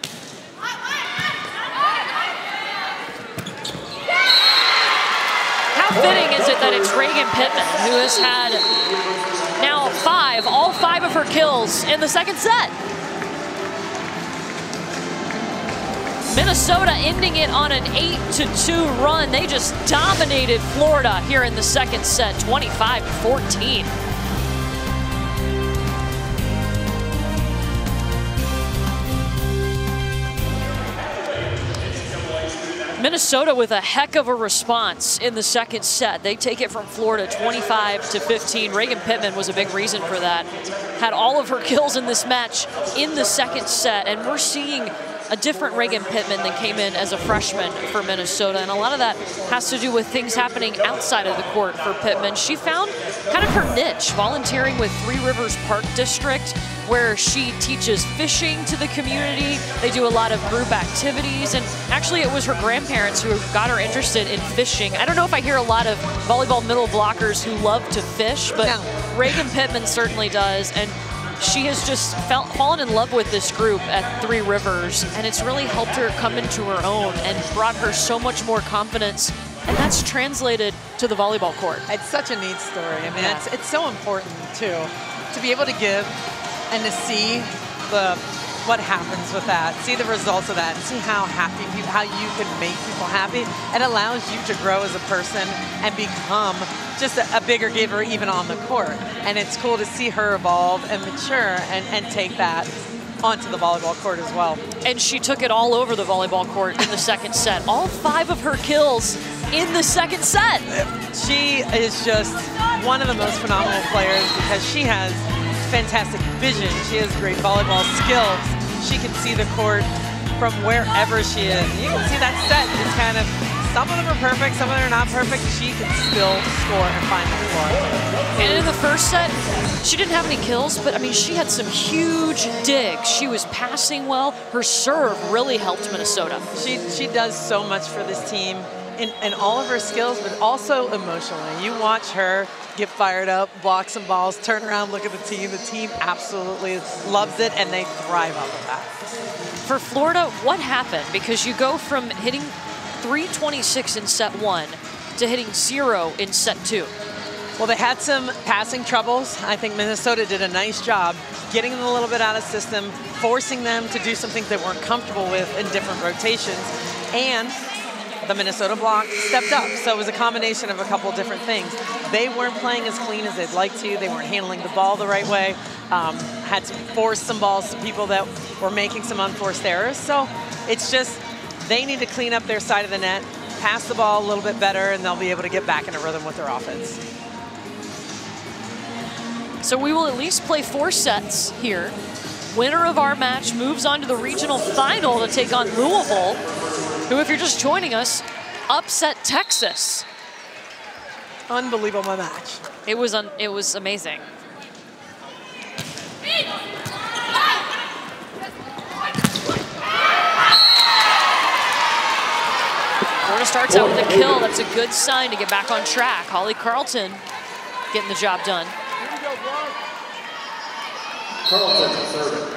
How fitting is it that it's Regan Pittman who has had now five, all five of her kills in the second set. Minnesota ending it on an 8 to 2 run. They just dominated Florida here in the second set, 25 to 14. Minnesota with a heck of a response in the second set. They take it from Florida 25 to 15. Regan Pittman was a big reason for that. Had all of her kills in this match in the second set, and we're seeing a different Regan Pittman than came in as a freshman for Minnesota. And a lot of that has to do with things happening outside of the court for Pittman. She found kind of her niche, volunteering with Three Rivers Park District, where she teaches fishing to the community. They do a lot of group activities. And actually, it was her grandparents who got her interested in fishing. I don't know if I hear a lot of volleyball middle blockers who love to fish, but no. Regan Pittman certainly does. And she has just felt, fallen in love with this group at Three Rivers, and it's really helped her come into her own and brought her so much more confidence. And that's translated to the volleyball court. It's such a neat story. I mean, yeah. it's, it's so important, too, to be able to give and to see the what happens with that, see the results of that, and see how happy people, how you can make people happy. It allows you to grow as a person and become just a, a, bigger giver even on the court. And it's cool to see her evolve and mature and, and take that onto the volleyball court as well. And she took it all over the volleyball court in the second set. All five of her kills in the second set. She is just one of the most phenomenal players because she has fantastic vision. She has great volleyball skills she can see the court from wherever she is. You can see that set is kind of, some of them are perfect, some of them are not perfect. She can still score and find the floor. And in the first set, she didn't have any kills, but I mean, she had some huge digs. She was passing well. Her serve really helped Minnesota. She, she does so much for this team in, in all of her skills, but also emotionally. You watch her get fired up, block some balls, turn around, look at the team. The team absolutely loves it, and they thrive off of that. For Florida, what happened? Because you go from hitting 326 in set one to hitting zero in set two. Well, they had some passing troubles. I think Minnesota did a nice job getting them a little bit out of system, forcing them to do some things they weren't comfortable with in different rotations. And the Minnesota block stepped up. So it was a combination of a couple different things. They weren't playing as clean as they'd like to. They weren't handling the ball the right way. Um, had to force some balls to people that were making some unforced errors. So it's just they need to clean up their side of the net, pass the ball a little bit better, and they'll be able to get back in a rhythm with their offense. So we will at least play four sets here. Winner of our match moves on to the regional final to take on Louisville who, if you're just joining us, upset Texas. Unbelievable match. It was un it was amazing. Florida starts out with a kill. That's a good sign to get back on track. Holly Carlton getting the job done. Carlton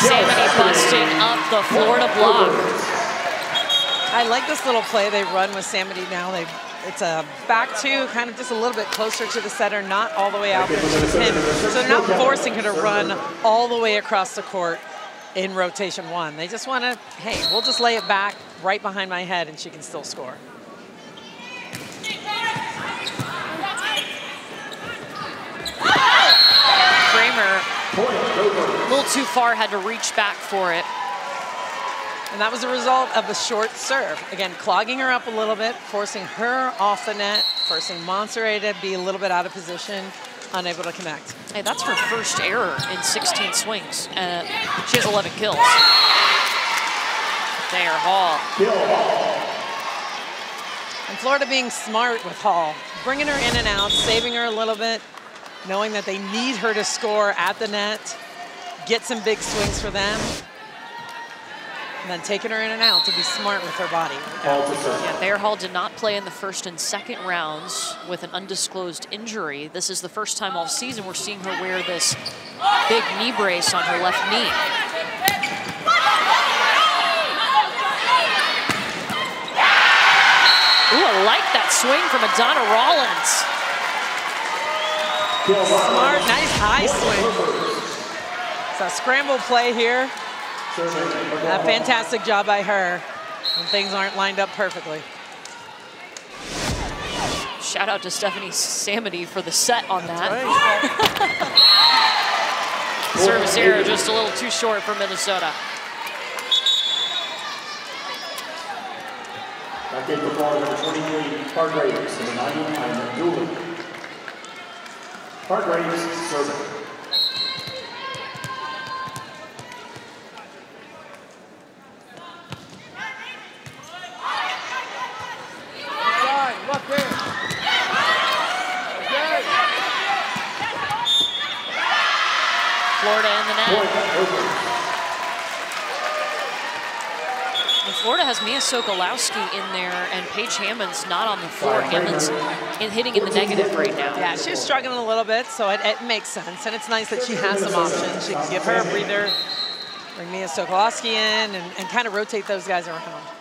serving. Busting up the Florida block. I like this little play they run with Samedy now. They it's a back two, kind of just a little bit closer to the setter, not all the way out there to the pin. So they're not forcing her to run all the way across the court in rotation one. They just want to, hey, we'll just lay it back right behind my head and she can still score. Kramer, little too far, had to reach back for it. And that was a result of a short serve. Again, clogging her up a little bit, forcing her off the net, forcing Monserrat to be a little bit out of position, unable to connect. Hey, that's her first error in 16 swings. Uh, she has 11 kills. There, Hall. And Florida being smart with Hall, bringing her in and out, saving her a little bit, knowing that they need her to score at the net, get some big swings for them, and then taking her in and out to be smart with her body. Yeah, Thayer Hall did not play in the first and second rounds with an undisclosed injury. This is the first time all season we're seeing her wear this big knee brace on her left knee. Ooh, I like that swing from Adanna Rollins. Smart, nice high swing. So scramble play here. A fantastic job by her when things aren't lined up perfectly. Shout out to Stephanie Samedy for the set on that. Service error just a little too short for Minnesota. Back in for Florida, number 23, Hargraves, number 99, Dooley. Hargraves, serving. Florida in the net. And Florida has Mia Sokolowski in there and Paige Hammond's not on the floor. Hammond's in, hitting in the negative right now. Yeah, she's struggling a little bit, so it, it makes sense. And it's nice that she has some options. She can give her a breather, bring Mia Sokolowski in, and, and kind of rotate those guys around.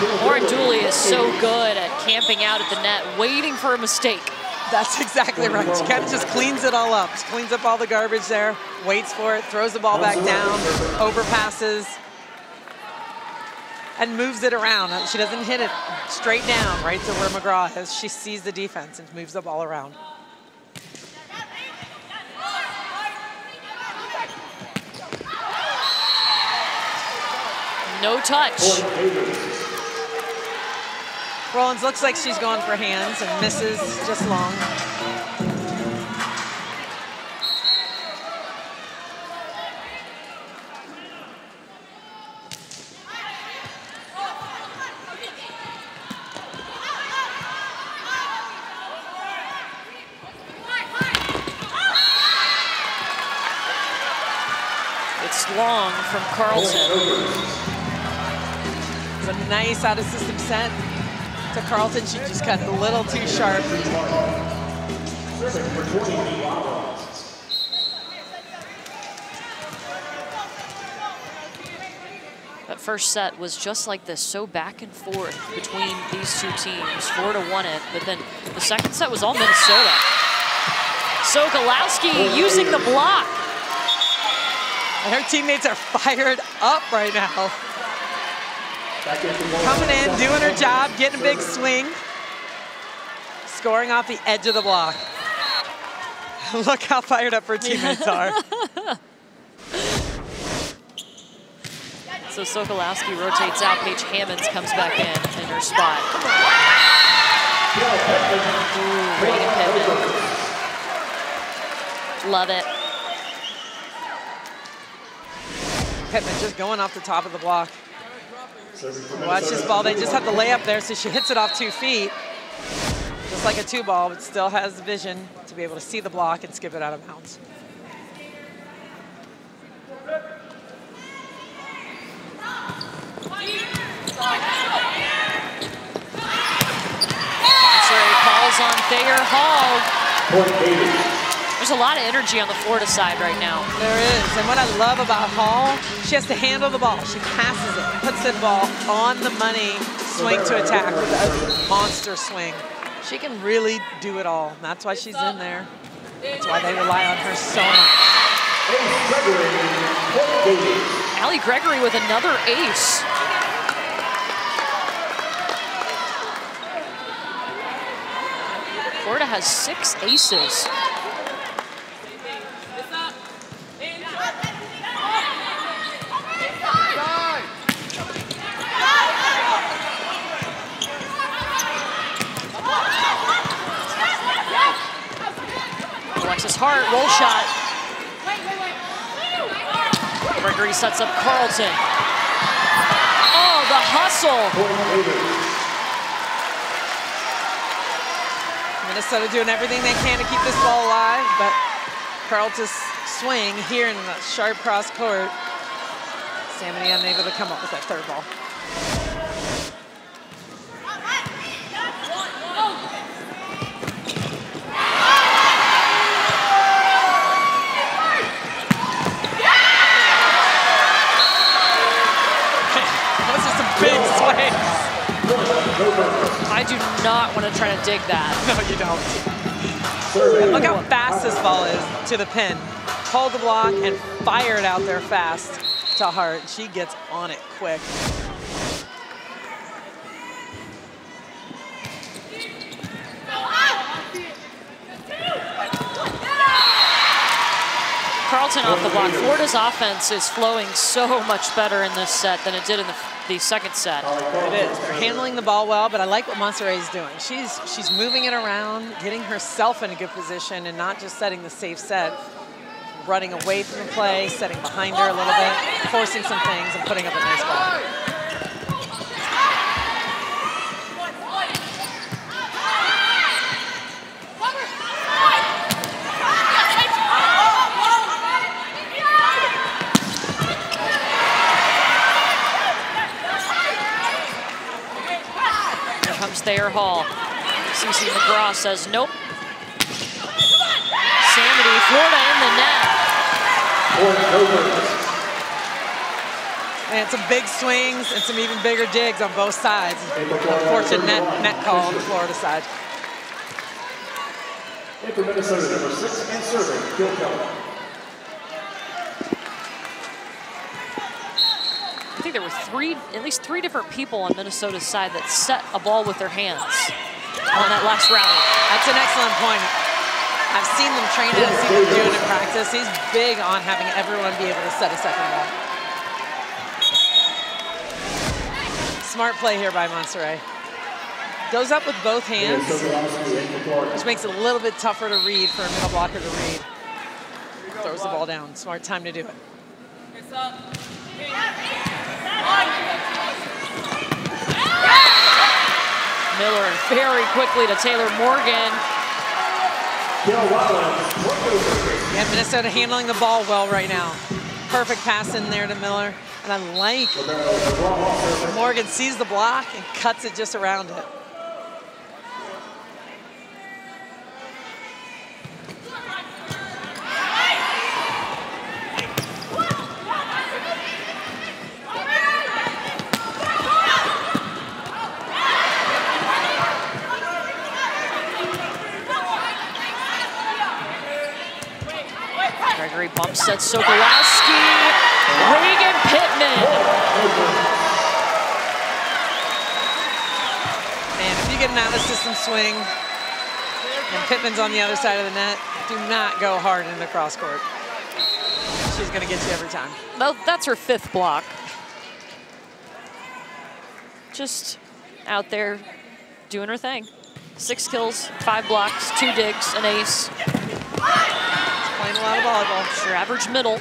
Lauren Dooley is so good at camping out at the net, waiting for a mistake. That's exactly right. She kind of just cleans it all up. She cleans up all the garbage there, waits for it, throws the ball back down, overpasses, and moves it around. Uh, she doesn't hit it straight down right to where McGraw is. She sees the defense and moves the ball around. No touch. Rollins looks like she's going for hands and misses just long. It's long from Carlton. It's a nice out of system set to Carlton. She just got a little too sharp. That first set was just like this, so back and forth between these two teams. Florida won it, but then the second set was all Minnesota. So Sokolowski using the block. And her teammates are fired up right now. Coming in, doing her job, getting a big swing. Scoring off the edge of the block. Look how fired up her teammates are. So Sokolowski rotates out. Paige Hammons comes back in in her spot. Ooh, Regan Pittman. Love it. Pittman just going off the top of the block. Watch this ball. They just have the layup there, so she hits it off two feet. Just like a two ball, but still has the vision to be able to see the block and skip it out of bounds. Calls on Thayer Hall. There's a lot of energy on the Florida side right now. There is, and what I love about Hall, she has to handle the ball. She passes it, puts the ball on the money, swing to attack with a monster swing. She can really do it all. That's why she's in there. That's why they rely on her so much. Allie Gregory with another ace. Florida has six aces. Alexis Hart, roll shot. Gregory sets up Carlton. Oh, the hustle. Minnesota doing everything they can to keep this ball alive, but Carlton's swing here in the sharp cross court. Samedy unable to come up with that third ball. Those are some big swings. I do not want to try to dig that. No, you don't. Look how fast this ball is to the pin. Hold the block and fire it out there fast to Hart. She gets on it quick. Carlton off the block. Florida's offense is flowing so much better in this set than it did in the, the second set. It is. They're handling the ball well, but I like what Monserrat is doing. She's she's moving it around, getting herself in a good position, and not just setting the safe set, running away from the play, setting behind her a little bit, forcing some things, and putting up a nice ball. Here comes Thayer Hall. CC McGraw says nope. Samedy, Florida in the net. And some big swings and some even bigger digs on both sides. Unfortunate net, net call on the Florida side. And for Minnesota, number six and serving, Gil Keller. I think there were three, at least three different people on Minnesota's side that set a ball with their hands on that last rally. That's an excellent point. I've seen them train it, I've seen them do it in practice. He's big on having everyone be able to set a second ball. Smart play here by Monserrat. Goes up with both hands, which makes it a little bit tougher to read for a middle blocker to read. Throws the ball down. Smart time to do it. Miller very quickly to Taylor Morgan. Yeah, Minnesota handling the ball well right now. Perfect pass in there to Miller. And I like Morgan sees the block and cuts it just around it. Gregory bump set Sokolowski. Regan Pittman. And if you get an out of system swing and Pittman's on the other side of the net, do not go hard in the cross court. She's going to get you every time. Well, that's her fifth block. Just out there doing her thing. Six kills, five blocks, two digs, an ace. Playing a lot of volleyball. It's your average middle.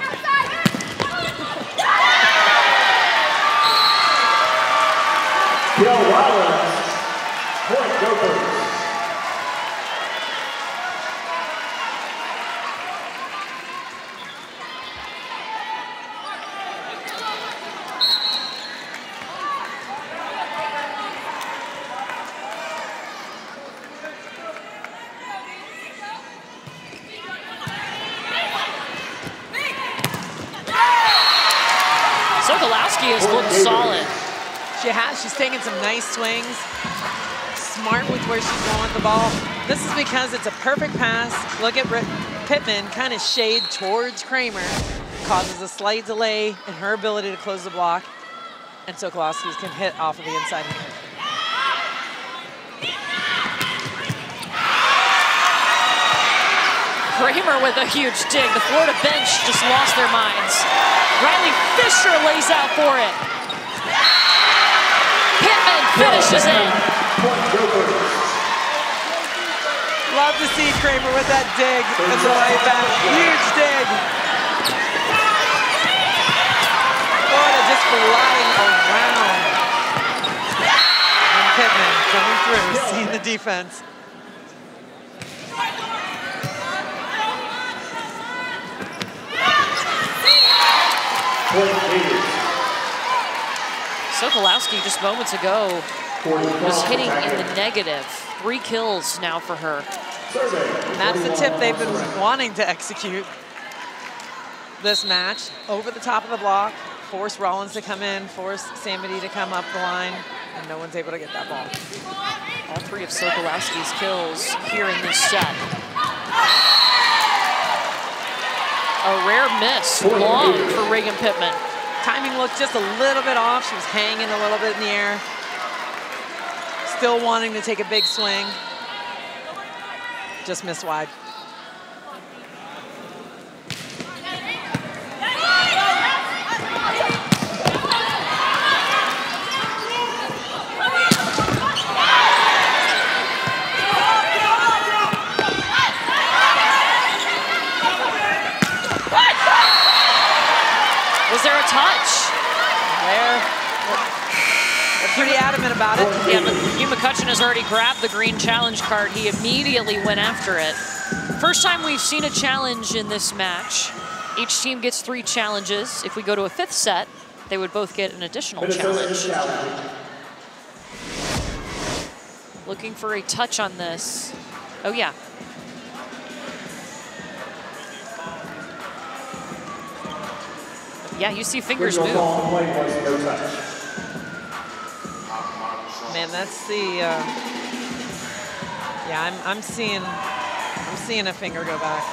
Rollins, point. Sokolowski has looked solid. She has. She's taking some nice swings. smart with where she's going with the ball. This is because it's a perfect pass. Look at Pittman kind of shade towards Kramer, causes a slight delay in her ability to close the block, and so Sokolowski can hit off of the inside hand. Kramer with a huge dig. The Florida bench just lost their minds. Riley Fisher lays out for it. Pittman finishes it. Love to see Kramer with that dig and the way back. Huge dig. Florida just flying around. And Pittman coming through, seeing the defense. Sokolowski just moments ago was hitting in the negative. Three kills now for her. And that's the tip they've been wanting to execute this match. Over the top of the block, force Rollins to come in, force Samedy to come up the line, and no one's able to get that ball. All three of Sokolowski's kills here in this set. A rare miss, long for Regan Pittman. Timing looked just a little bit off. She was hanging a little bit in the air. Still wanting to take a big swing. Just missed wide. Touch? There. They're pretty adamant about it. Yeah, but Hugh McCutcheon has already grabbed the green challenge card. He immediately went after it. First time we've seen a challenge in this match. Each team gets three challenges. If we go to a fifth set, they would both get an additional challenge. Looking for a touch on this. Oh, yeah. Yeah, you see fingers move. Man, that's the. Uh, yeah, I'm, I'm seeing. I'm seeing a finger go back.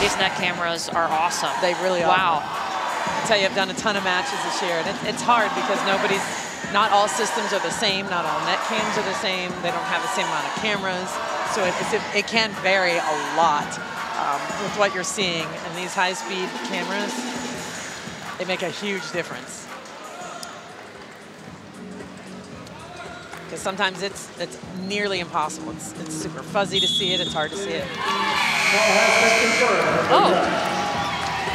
These net cameras are awesome. They really are. Wow. I tell you, I've done a ton of matches this year, and it, it's hard because nobody's. Not all systems are the same. Not all net cams are the same. They don't have the same amount of cameras, so it, it, it can vary a lot um, with what you're seeing. And these high-speed cameras, they make a huge difference. Because sometimes it's it's nearly impossible. It's, it's super fuzzy to see it. It's hard to see it. Oh. oh.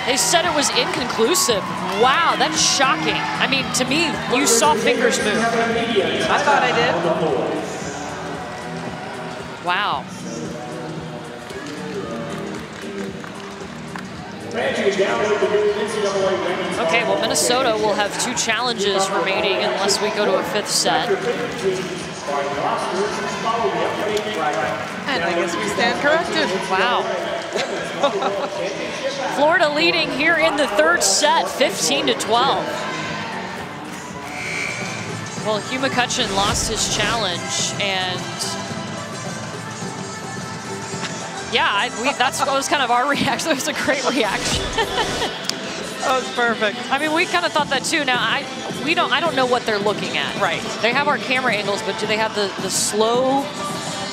They said it was inconclusive. Wow, that's shocking. I mean, to me, you saw fingers move. I thought I did. Wow. Okay, well, Minnesota will have two challenges remaining unless we go to a fifth set. And I guess we stand corrected. Wow. Florida leading here in the third set, 15 to 12. Well, Hugh McCutcheon lost his challenge, and yeah, I, we, that's that was kind of our reaction. It was a great reaction. That was perfect. I mean, we kind of thought that too. Now, I we don't I don't know what they're looking at. Right. They have our camera angles, but do they have the the slow?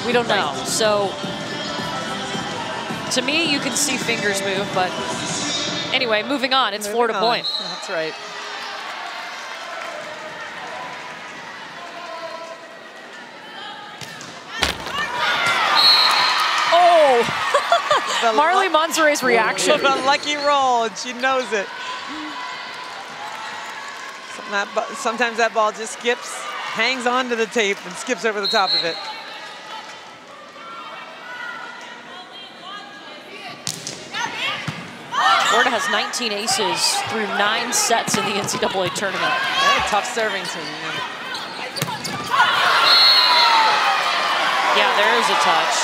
We don't know. So to me, you can see fingers move, but anyway, moving on. It's Moving Florida on. point. That's right. Oh, The Marlie luck- Monserrat's reaction. The lucky roll, and she knows it. Some- that bu- Sometimes that ball just skips, hangs onto the tape, and skips over the top of it. Florida has 19 aces through nine sets in the NCAA tournament. They're a tough serving team. man. Yeah, there is a touch.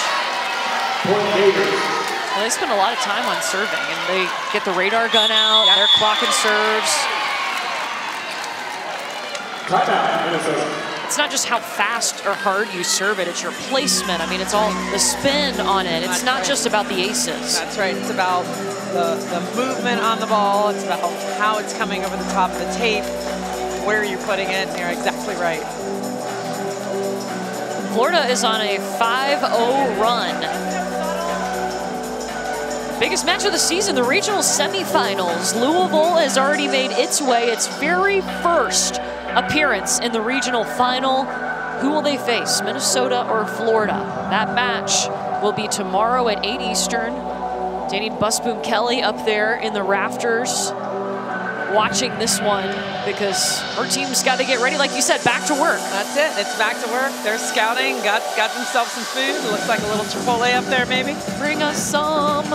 Well, they spend a lot of time on serving, and they get the radar gun out. Yeah. They're clocking serves. It's not just how fast or hard you serve it, it's your placement. I mean, it's all the spin on it. It's That's not right. just about the aces. That's right. It's about the, the movement on the ball. It's about how it's coming over the top of the tape, where you're putting it. and You're exactly right. Florida is on a 5-0 run. Biggest match of the season, the regional semifinals. Louisville has already made its way, its very first appearance in the regional final. Who will they face, Minnesota or Florida? That match will be tomorrow at 8 Eastern. Dani Busboom Kelly up there in the rafters watching this one because her team's got to get ready, like you said, back to work. That's it. It's back to work. They're scouting. Got got themselves some food. It looks like a little Chipotle up there, maybe. Bring us some.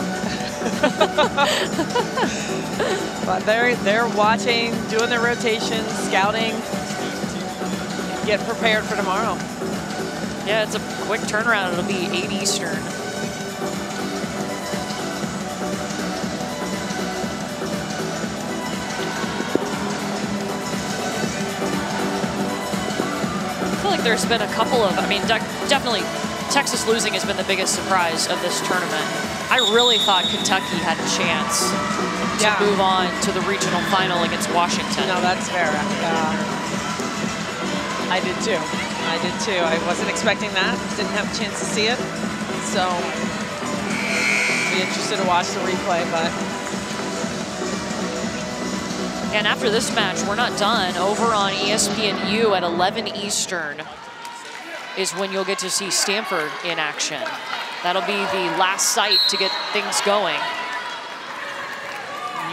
But they're they're watching, doing their rotations, scouting, get prepared for tomorrow. Yeah, it's a quick turnaround. It'll be 8 Eastern. There's been a couple of, I mean, de definitely Texas losing has been the biggest surprise of this tournament. I really thought Kentucky had a chance to Yeah. move on to the regional final against Washington. No, that's fair. Uh, I did too. I did too. I wasn't expecting that. Didn't have a chance to see it. So, be interested to watch the replay, but And after this match, we're not done. Over on E ESPNU at 11 Eastern is when you'll get to see Stanford in action. That'll be the last sight to get things going.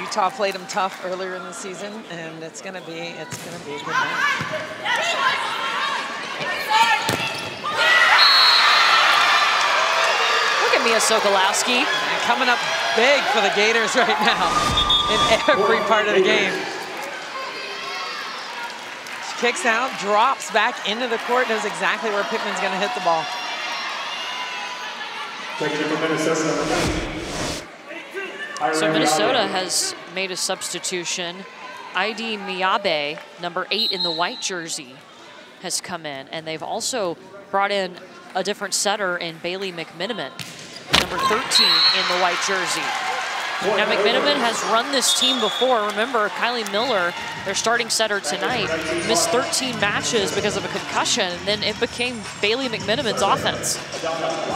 Utah played them tough earlier in the season, and it's gonna be it's gonna be a good match. Look at Mia Sokolowski. Coming up big for the Gators right now in every part of the game. She kicks out, drops back into the court, knows exactly where Pittman's going to hit the ball. Checking for Minnesota, number eight. So Minnesota has made a substitution. Airi Miyabe, number eight in the white jersey, has come in. And they've also brought in a different setter in Bailey McMenimen, number 13 in the white jersey. Now, McMenimen has run this team before. Remember, Kylie Miller, their starting setter tonight, missed 13 matches because of a concussion, and then it became Bailey McMenimen's offense.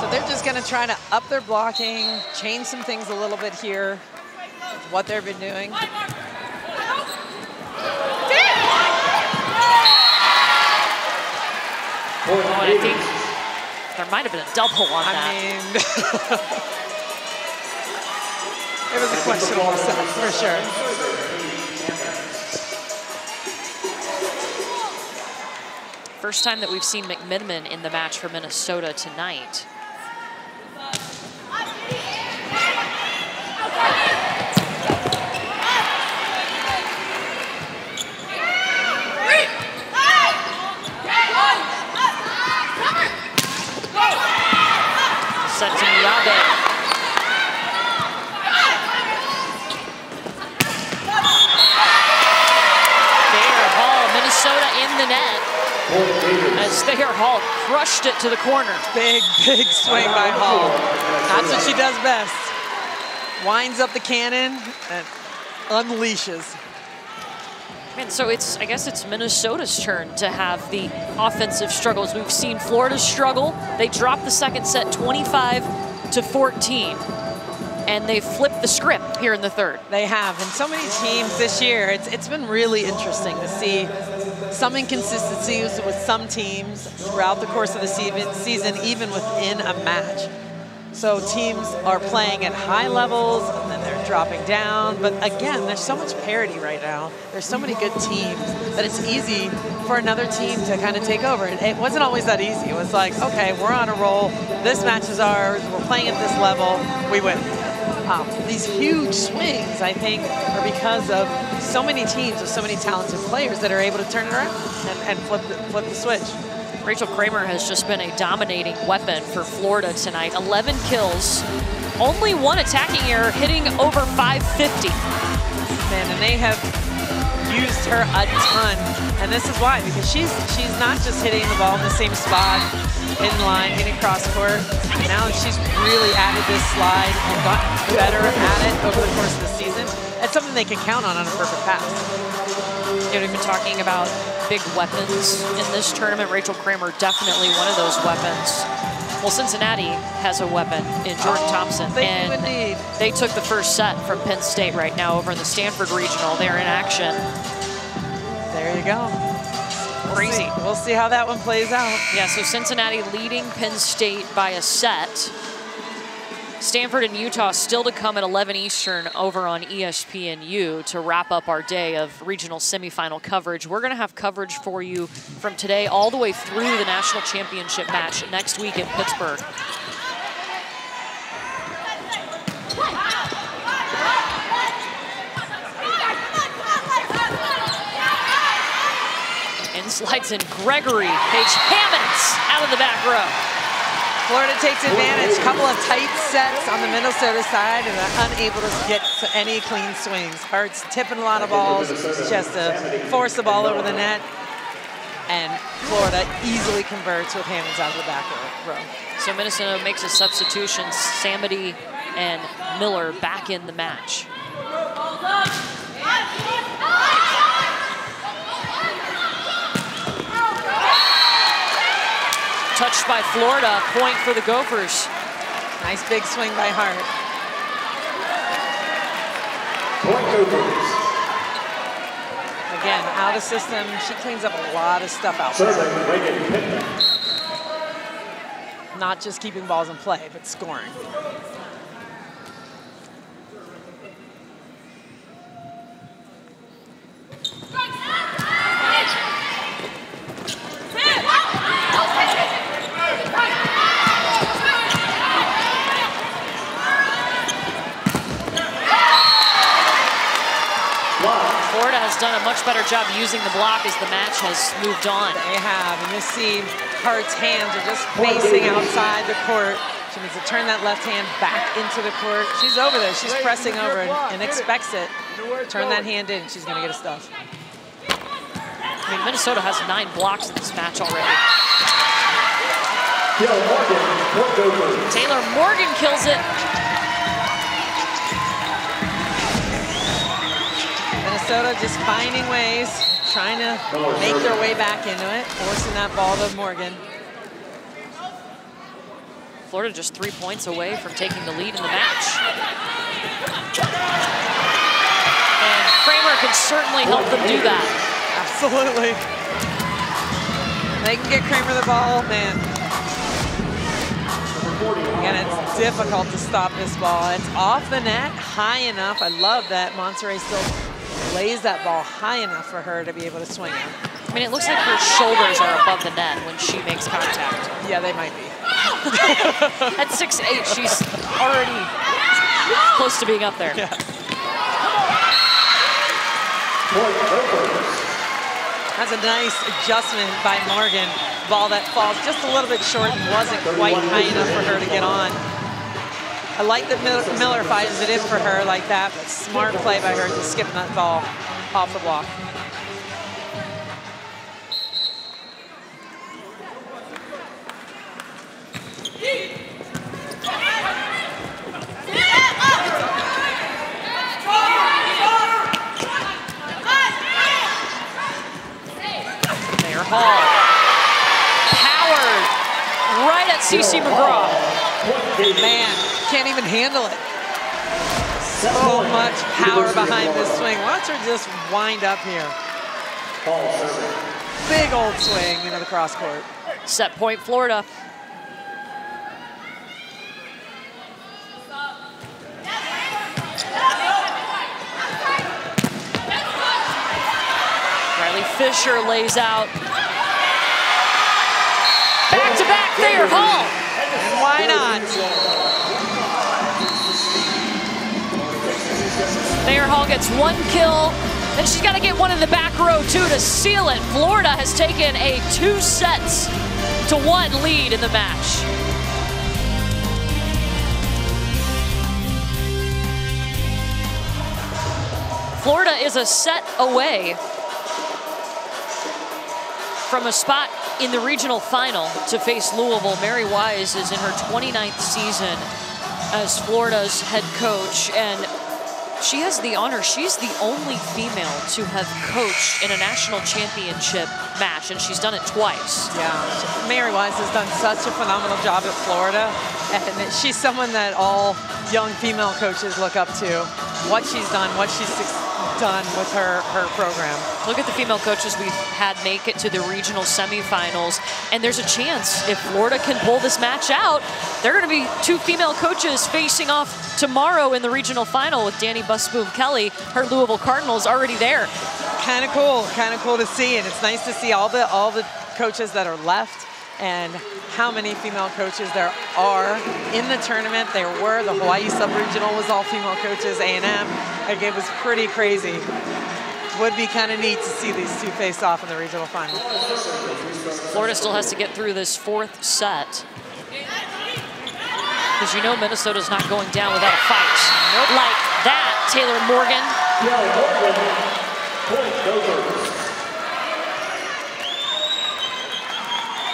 So they're just going to try to up their blocking, change some things a little bit here what they've been doing. Oh, I think there might have been a double on I that. mean, it was a questionable set for sure. First time that we've seen McMenimen in the match for Minnesota tonight. Set to Miyabe. Thayer Hall, Minnesota in the net. As Thayer Hall crushed it to the corner. Big, big swing by Hall. That's what she does best. Winds up the cannon and unleashes. And so it's, I guess it's Minnesota's turn to have the offensive struggles. We've seen Florida struggle. They dropped the second set 25 to 14. And they flipped the script here in the third. They have, and so many teams this year. It's it's been really interesting to see some inconsistencies with some teams throughout the course of the season, even within a match. So teams are playing at high levels, and then they're dropping down. But again, there's so much parity right now. There's so many good teams that it's easy for another team to kind of take over. It wasn't always that easy. It was like, okay, we're on a roll. This match is ours. We're playing at this level. We win. These huge swings, I think, are because of so many teams with so many talented players that are able to turn it around and, and flip, the, flip the switch. Rachael Kramer has just been a dominating weapon for Florida tonight. 11 kills, only one attacking error, hitting over 550. Man, and they have used her a ton And this is why, because she's she's not just hitting the ball in the same spot, in line, hitting cross court. Now she's really added this slide and gotten better at it over the course of the season. It's something they can count on on a perfect pass. You know, we've been talking about big weapons in this tournament. Rachael Kramer definitely one of those weapons. Well, Cincinnati has a weapon in Jordan Oh, Thompson, they and indeed. they took the first set from Penn State right now over in the Stanford Regional. They're in action. There you go. We'll Crazy. see. We'll see how that one plays out. Yeah, so Cincinnati leading Penn State by a set. Stanford and Utah still to come at 11 Eastern over on ESPNU to wrap up our day of regional semifinal coverage. We're going to have coverage for you from today all the way through the national championship match next week in Pittsburgh. And slides in Gregory. Paige Hammons out of the back row. Florida takes advantage. Couple of tight sets on the Minnesota side and are unable to get to any clean swings. Hart's tipping a lot of balls. just to force the ball over the net. And Florida easily converts with Hammons out of the back row. So Minnesota makes a substitution. Samedy and Miller back in the match. Touched by Florida, point for the Gophers. Nice big swing by Hart. Point Gophers. Again, out of system. She cleans up a lot of stuff out. there. Not just keeping balls in play, but scoring. Florida has done a much better job using the block as the match has moved on. They have, and you see Hart's hands are just facing outside the court. She needs to turn that left hand back into the court. She's over there. She's pressing over and, and expects it. Turn that hand in. She's going to get a stuff. I mean, Minnesota has nine blocks in this match already. Taylor Morgan, Taylor Morgan kills it. Minnesota just finding ways, trying to make their way back into it, forcing that ball to Morgan. Florida just three points away from taking the lead in the match. And Kramer can certainly help them do that. Absolutely. They can get Kramer the ball, man. Again, it's difficult to stop this ball. It's off the net, high enough. I love that Monserrat still lays that ball high enough for her to be able to swing it. I mean, it looks like her shoulders are above the net when she makes contact. Yeah, they might be. At 6'8", she's already close to being up there. Gophers. That's a nice adjustment by Morgan. Ball that falls just a little bit short and wasn't quite high enough for her to get on. I like that Mil- Miller fires it in for her like that, but smart play by her to skip that ball off the block. Hall. Powered right at CC McGraw. Man, can't even handle it. So much power behind this swing. Watch her just wind up here. Big old swing into the cross court. Set point Florida. Riley Fisher lays out. Back to back Thayer Hall. And why not? Thayer Hall gets one kill. Then she's got to get one in the back row too to seal it. Florida has taken a two sets to one lead in the match. Florida is a set away from a spot in the regional final to face Louisville. Mary Wise is in her 29th season as Florida's head coach, and she has the honor. She's the only female to have coached in a national championship match, and she's done it twice. Yeah, Mary Wise has done such a phenomenal job at Florida, and she's someone that all young female coaches look up to. What she's done, what she's done with her, her program. Look at the female coaches we've had make it to the regional semifinals, and there's a chance if Florida can pull this match out, they're going to be two female coaches facing off tomorrow in the regional final with Dani Busboom Kelly, her Louisville Cardinals already there. Kind of cool, kind of cool to see, and it's nice to see all the all the coaches that are left and how many female coaches there are in the tournament. There were, the Hawaii sub-regional was all female coaches, A&M. Like it was pretty crazy. Would be kind of neat to see these two face off in the regional final. Florida still has to get through this fourth set. Because you know Minnesota's not going down without a fight. Nope. Like that, Taylor Morgan. Taylor Morgan, point,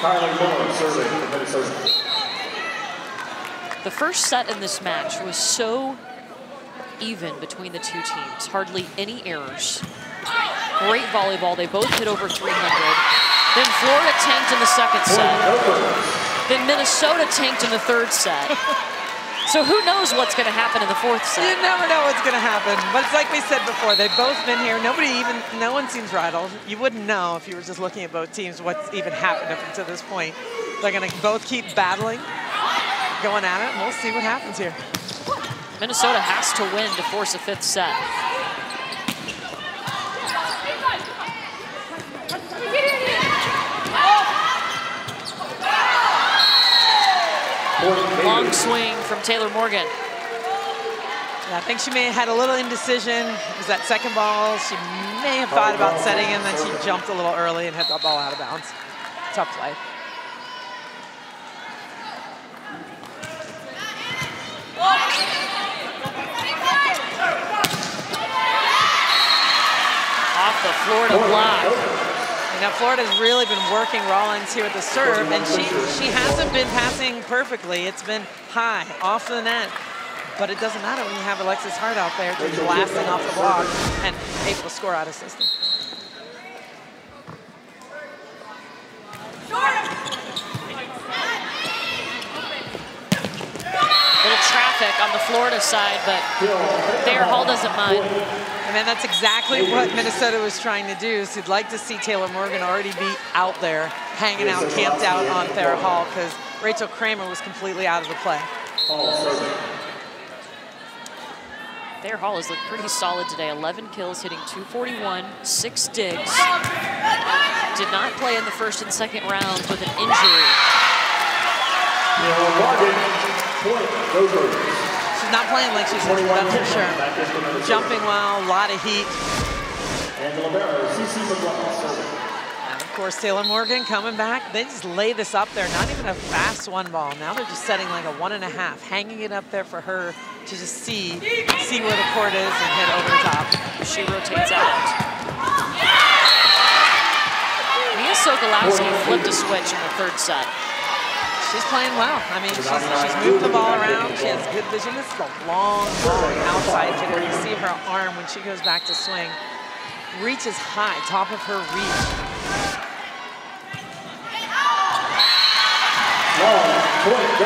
Kylie Moore serving for Minnesota. The first set in this match was so even between the two teams. Hardly any errors. Great volleyball. They both hit over 300. Then Florida tanked in the second set. Then Minnesota tanked in the third set. So who knows what's going to happen in the fourth set? You never know what's going to happen. But it's like we said before, they've both been here. Nobody even, no one seems rattled. You wouldn't know if you were just looking at both teams what's even happened up until this point. They're going to both keep battling, going at it, and we'll see what happens here. Minnesota has to win to force a fifth set. Long swing from Taylor Morgan. Yeah, I think she may have had a little indecision. It was that second ball. She may have thought about setting and then she jumped a little early and hit that ball out of bounds. Tough play. Off the Florida block. Now Florida's really been working Rollins here at the serve, and she she hasn't been passing perfectly. It's been high, off the net. But it doesn't matter when you have Alexis Hart out there just blasting off the block and able to score out of system. Little traffic on the Florida side, but Thayer Hall doesn't mind. And then that's exactly what Minnesota was trying to do. So you'd like to see Taylor Morgan already be out there, hanging out, camped out on Thayer Hall, because Rachael Kramer was completely out of the play. Thayer Hall has looked pretty solid today. 11 kills, hitting 241, six digs. Did not play in the first and second rounds with an injury. Morgan, not playing like she's injured, that's for sure. Jumping well, a lot of heat. And of course, Taylor Morgan coming back. They just lay this up there, not even a fast one ball. Now they're just setting like a one and a half, hanging it up there for her to just see, see where the court is and hit over the top. She rotates out. Mia Sokolowski flipped a switch in the third set she's playing well. I mean, she's, she's moving the ball around. She has good vision. This is a long, long outside hitter. You see her arm when she goes back to swing. Reaches high, top of her reach.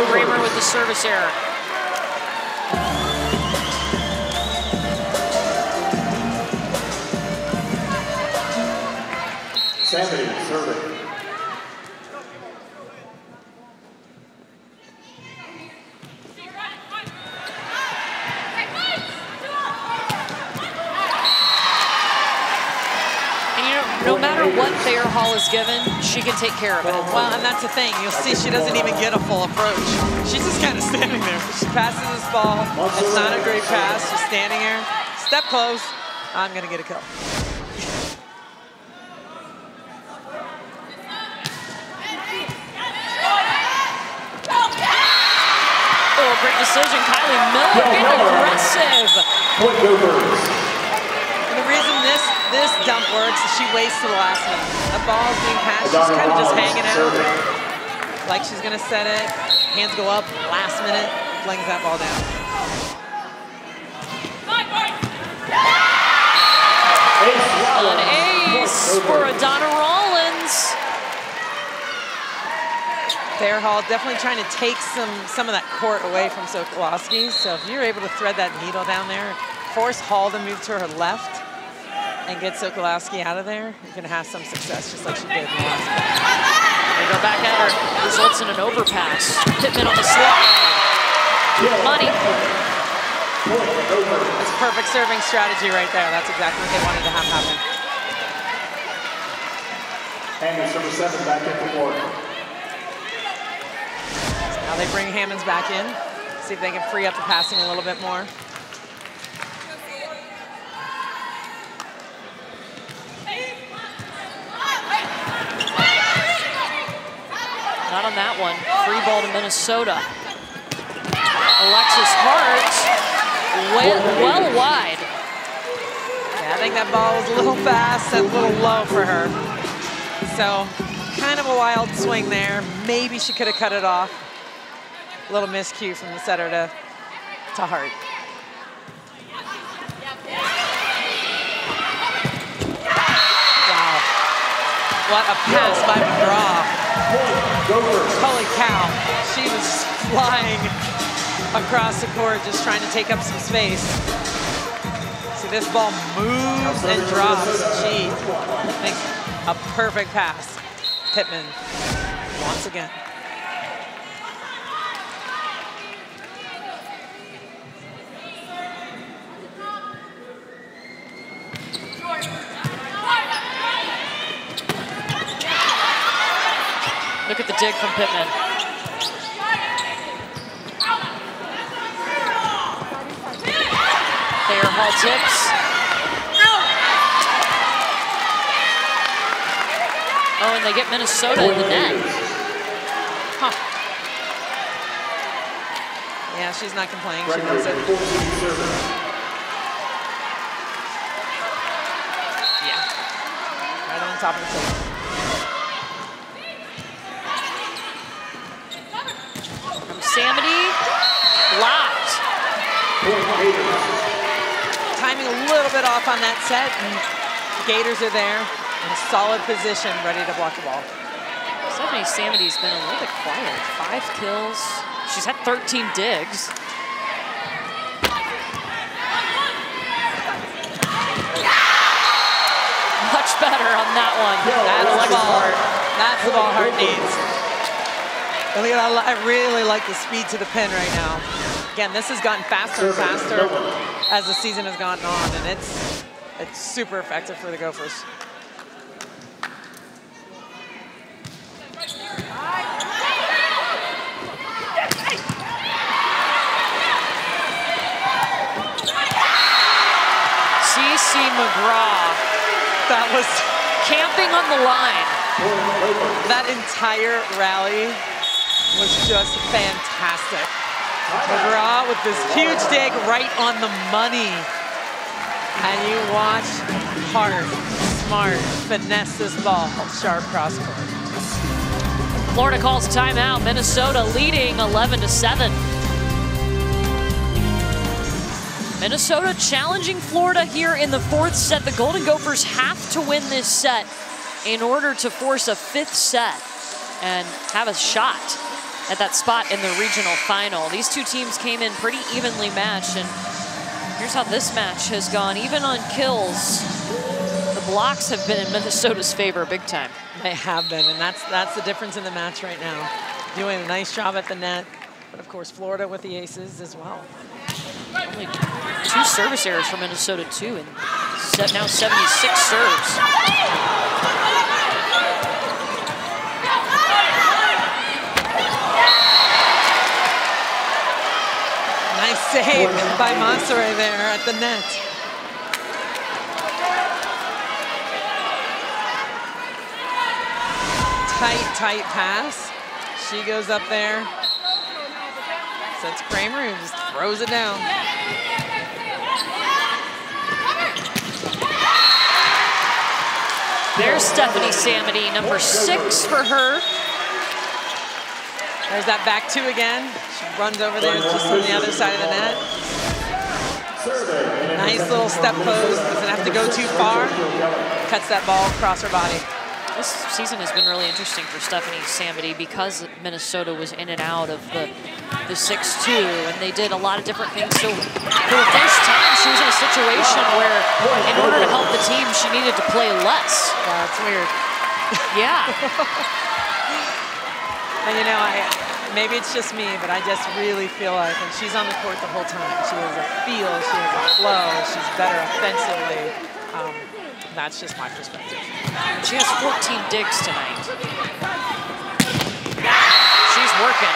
Kramer with the service error. Sandy serving. what Thayer Hall is given, she can take care of it. Well, and that's the thing. You'll see she doesn't even get a full approach. She's just kind of standing there. She passes this ball. It's not a great pass. She's standing here. Step close. I'm going to get a kill. Oh, great decision. Kylie Miller being aggressive. Point Gophers. And the reason this dump works. She waits to the last minute. The ball's being passed. She's kind of just hanging out. Like she's going to set it. Hands go up. Last minute. Flings that ball down. An ace for Adanna Rollins. Thayer Hall definitely trying to take some some of that court away from Sokolowski. So if you're able to thread that needle down there, force Hall to move to her left and get Sokolowski out of there, you're going to have some success, just like she did in the last match. They go back at her. Results in an overpass. Pittman on the slide. Money. That's perfect serving strategy right there. That's exactly what they wanted to have happen. Hammons, number seven, back in for Florida. Now they bring Hammons back in, see if they can free up the passing a little bit more. Not on that one. Free ball to Minnesota. Alexis Hart well, well wide. Yeah, I think that ball was a little fast and a little low for her. So kind of a wild swing there. Maybe she could have cut it off. A little miscue from the setter to, to Hart. Wow. What a pass by McGraw. Holy cow. She was flying across the court just trying to take up some space. See, this ball moves and drops. She makes a perfect pass. Pittman once again. Look at the dig from Pittman. Thayer Hall tips. Oh, and they get Minnesota in the net. Huh. Yeah, she's not complaining. She wants it. Yeah. Right on top of the table. From Samedy, blocked. Timing a little bit off on that set, and Gators are there in a solid position, ready to block the ball. Stephanie Samedy's been a little bit quiet. Five kills. She's had 13 digs. Much better on that one. That's the ball. That's the ball Hart needs. I, mean, I, li- I really like the speed to the pin right now. Again, this has gotten faster and faster as the season has gone on, and it's it's super effective for the Gophers. CC McGraw That was camping on the line. that entire rally was just fantastic. McGraw with this huge dig right on the money. And you watch Hart, smart, finesse this ball, sharp cross court. Florida calls timeout. Minnesota leading 11 to 7. Minnesota challenging Florida here in the fourth set. The Golden Gophers have to win this set in order to force a fifth set and have a shot at that spot in the regional final. These two teams came in pretty evenly matched, and here's how this match has gone. Even on kills, the blocks have been in Minnesota's favor big time. They have been, and that's that's the difference in the match right now. Doing a nice job at the net, but of course Florida with the aces as well. Only two service errors for Minnesota too, and set now 76 serves. Nice save by Monserrat there at the net. Tight, tight pass. She goes up there. Sets Kramer and just throws it down. There's Stephanie Samedy, number six for her. There's that back two again. She runs over there it's just on the other side of the net. Nice little step pose, doesn't have to go too far. Cuts that ball across her body. This season has been really interesting for Stephanie Samedy because Minnesota was in and out of the the 6-2, and they did a lot of different things. So for the first time, she was in a situation where, in order to help the team, she needed to play less. That's weird. Yeah. And you know, I maybe it's just me, but I just really feel like when she's on the court the whole time, she has a feel, she has a flow, she's better offensively. Um, that's just my perspective. She has 14 digs tonight. She's working.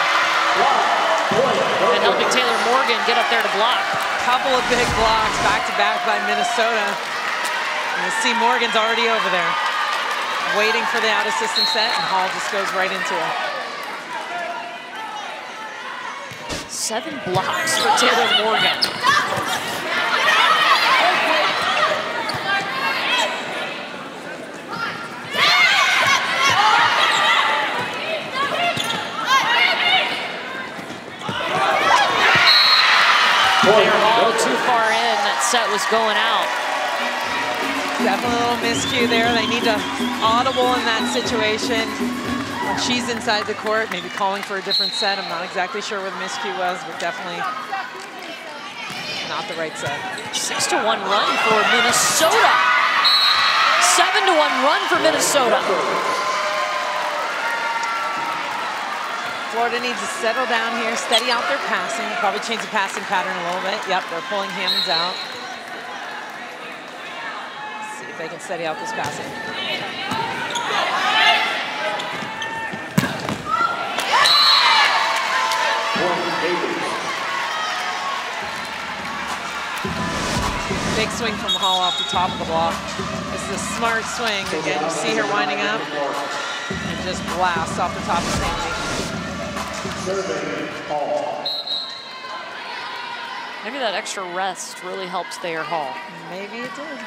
And helping Taylor Morgan get up there to block. Couple of big blocks back to back by Minnesota. And you see Morgan's already over there, waiting for the out of system set, and Hall just goes right into it. Seven blocks for Taylor Morgan. They were all too far in. That set was going out. Definitely a little miscue there. They need to audible in that situation. She's inside the court, maybe calling for a different set. I'm not exactly sure where the miscue was, but definitely not the right set. Six to one run for Minnesota. Seven to one run for Minnesota. Florida needs to settle down here, steady out their passing, probably change the passing pattern a little bit. Yep, they're pulling Hammons out. Let's see if they can steady out this passing. Big swing from Hall off the top of the block. This is a smart swing. Again, you see her winding up and just blast off the top of Sandy. Maybe that extra rest really helped Thayer Hall. Maybe it did.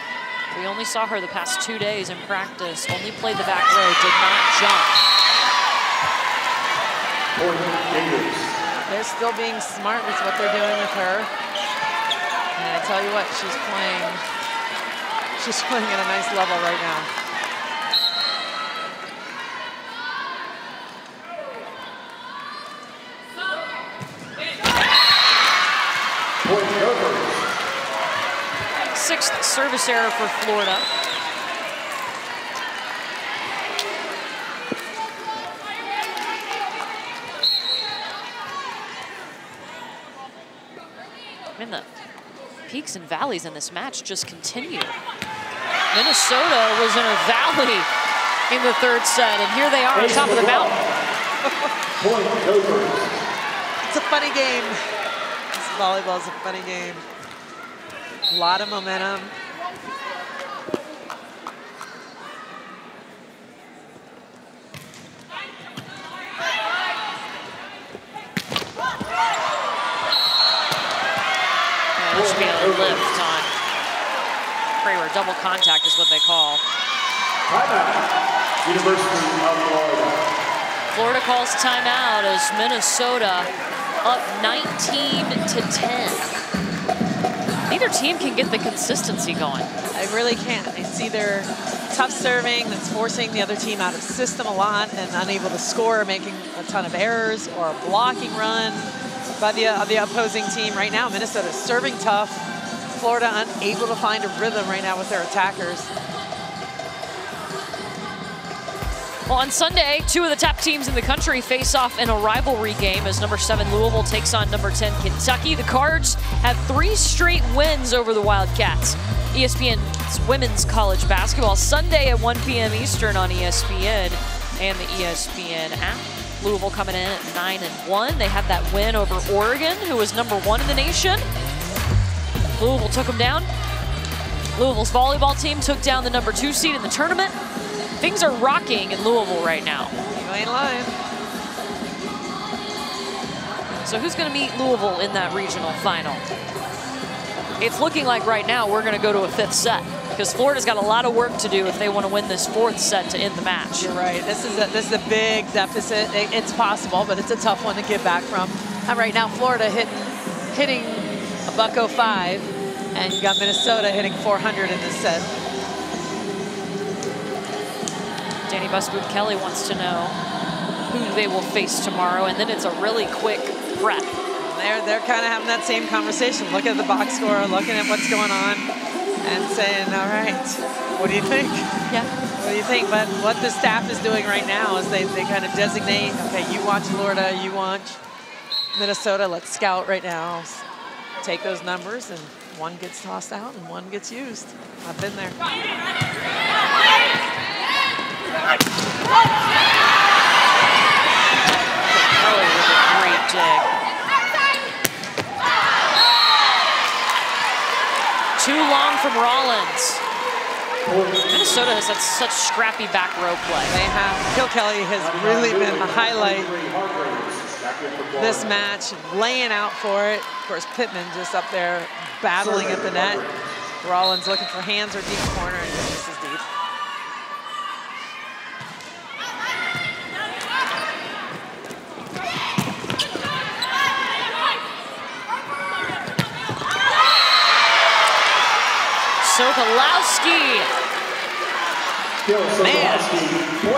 We only saw her the past two days in practice, only played the back row, did not jump. They're still being smart with what they're doing with her. And I tell you what, she's playing, she's playing at a nice level right now. Sixth service error for Florida. I mean, the and valleys in this match just continue. Minnesota was in a valley in the third set, and here they are on top of the mountain. It's a funny game. This volleyball is a funny game. A lot of momentum. Yeah, there should be a lift on Kramer. Double contact is what they call. Timeout. University of Florida. Florida calls timeout as Minnesota up 19 to 10. Neither team can get the consistency going. I really can't. It's either tough serving that's forcing the other team out of system a lot and unable to score, making a ton of errors, or a blocking run by the, uh, the opposing team. Right now, Minnesota's serving tough. Florida unable to find a rhythm right now with their attackers. Well, on Sunday, two of the top teams in the country face off in a rivalry game as number seven Louisville takes on number 10 Kentucky. The Cards have three straight wins over the Wildcats. ESPN's women's college basketball Sunday at 1 p.m. Eastern on ESPN and the ESPN app. Louisville coming in at 9 and 1. They had that win over Oregon, who was number one in the nation. Louisville took them down. Louisville's volleyball team took down the number two seed in the tournament. Things are rocking in Louisville right now. You ain't lying. So who's going to meet Louisville in that regional final? It's looking like right now we're going to go to a fifth set. because Florida's got a lot of work to do if they want to win this fourth set to end the match. You're right. This is a, this is a big deficit. It, it's possible, but it's a tough one to get back from. And right now, Florida hitting hitting a buck 05, and you got Minnesota hitting 400 in this set. Dani Busboom Kelly wants to know who they will face tomorrow, and then it's a really quick prep. They're, they're kind of having that same conversation, looking at the box score, looking at what's going on, and saying, all right, what do you think? Yeah. What do you think? But what the staff is doing right now is they, they kind of designate, okay, you watch Florida, you watch Minnesota, let's scout right now. Take those numbers, and one gets tossed out and one gets used. I've been there. Kelly with a great dig. Too long from Rollins. Minnesota has had such scrappy back row play. They have. Kill Kelly has really been the highlight this match, laying out for it. Of course, Pittman just up there battling at the net. Rollins looking for hands or deep corner, and this is deep. Sokolowski. Man,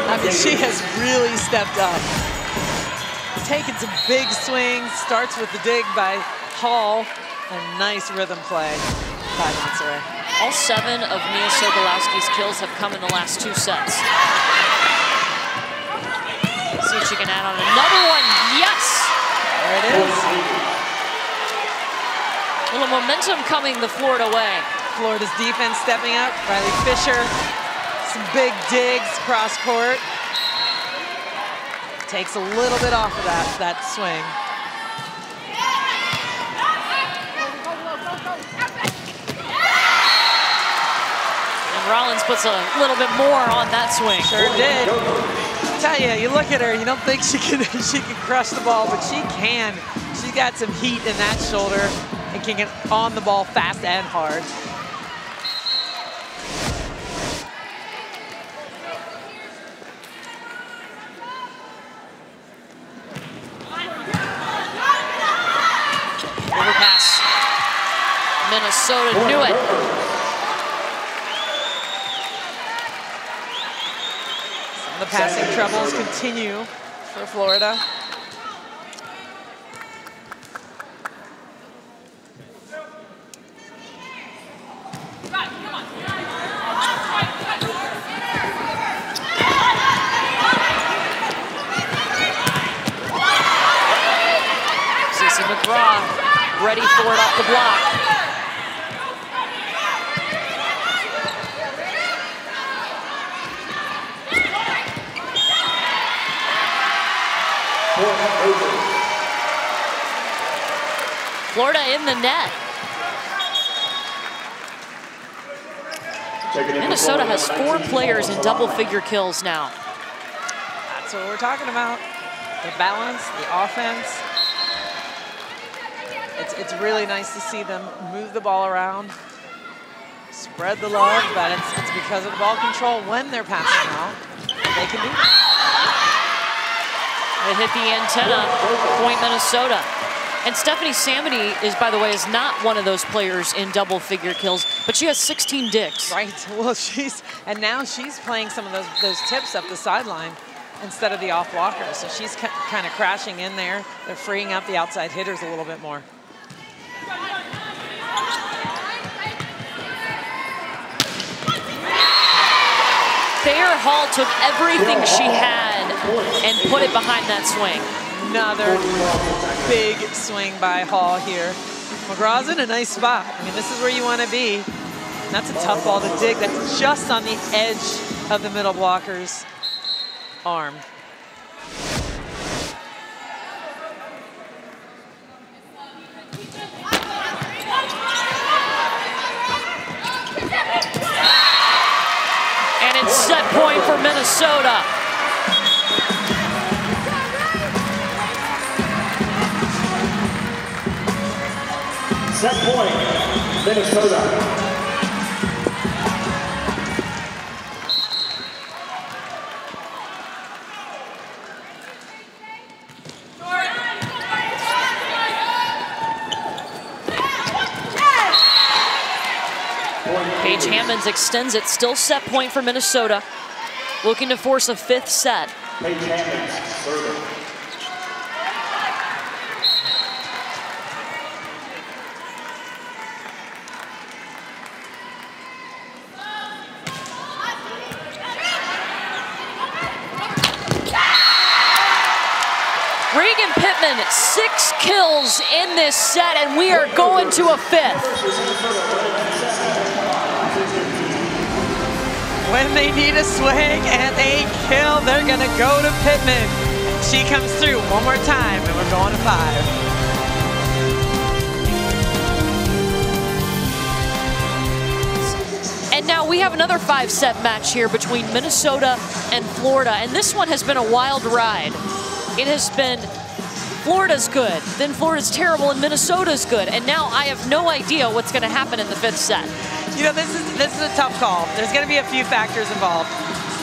I mean, she has really stepped up. Taking some big swings, starts with the dig by Hall, A nice rhythm play by Monserrat. All seven of Mia Sokolowski's kills have come in the last two sets. See if she can add on another one. Yes! There it is. A little momentum coming the Florida way. Florida's defense stepping up. Riley Fisher, some big digs cross court. Takes a little bit off of that, that swing. And Rollins puts a little bit more on that swing. Sure did. I tell you, you look at her, you don't think she can she can crush the ball, but she can. She's got some heat in that shoulder and can get on the ball fast and hard. Overpass. Minnesota knew it. The passing troubles continue for Florida. Ready for it off the block. Florida in the net. Minnesota has four players in double figure kills now. That's what we're talking about. The balance, the offense. It's, it's really nice to see them move the ball around, spread the love, but it's, it's because of the ball control when they're passing out. They can do that. It hit the antenna, point Minnesota. And Stephanie Samedy is, by the way, is not one of those players in double figure kills, but she has 16 dicks. Right. Well, she's and now she's playing some of those those tips up the sideline instead of the off blocker. So she's kind of crashing in there. They're freeing up the outside hitters a little bit more. Thayer Hall took everything she had and put it behind that swing. Another big swing by Hall here. McGraw's in a nice spot. I mean, this is where you want to be. That's a tough ball to dig. That's just on the edge of the middle blocker's arm. And set point for Minnesota. Set point, Minnesota. Paige Hammons extends it, still set point for Minnesota. Looking to force a fifth set. Paige Hammons serving. Regan Pittman, six kills in this set, and we are going to a fifth. When they need a swing and a kill, they're gonna go to Pittman. She comes through one more time, and we're going to five. And now we have another five set match here between Minnesota and Florida. And this one has been a wild ride. It has been Florida's good, then Florida's terrible, and Minnesota's good. And now I have no idea what's going to happen in the fifth set. You know, this is this is a tough call. There's going to be a few factors involved.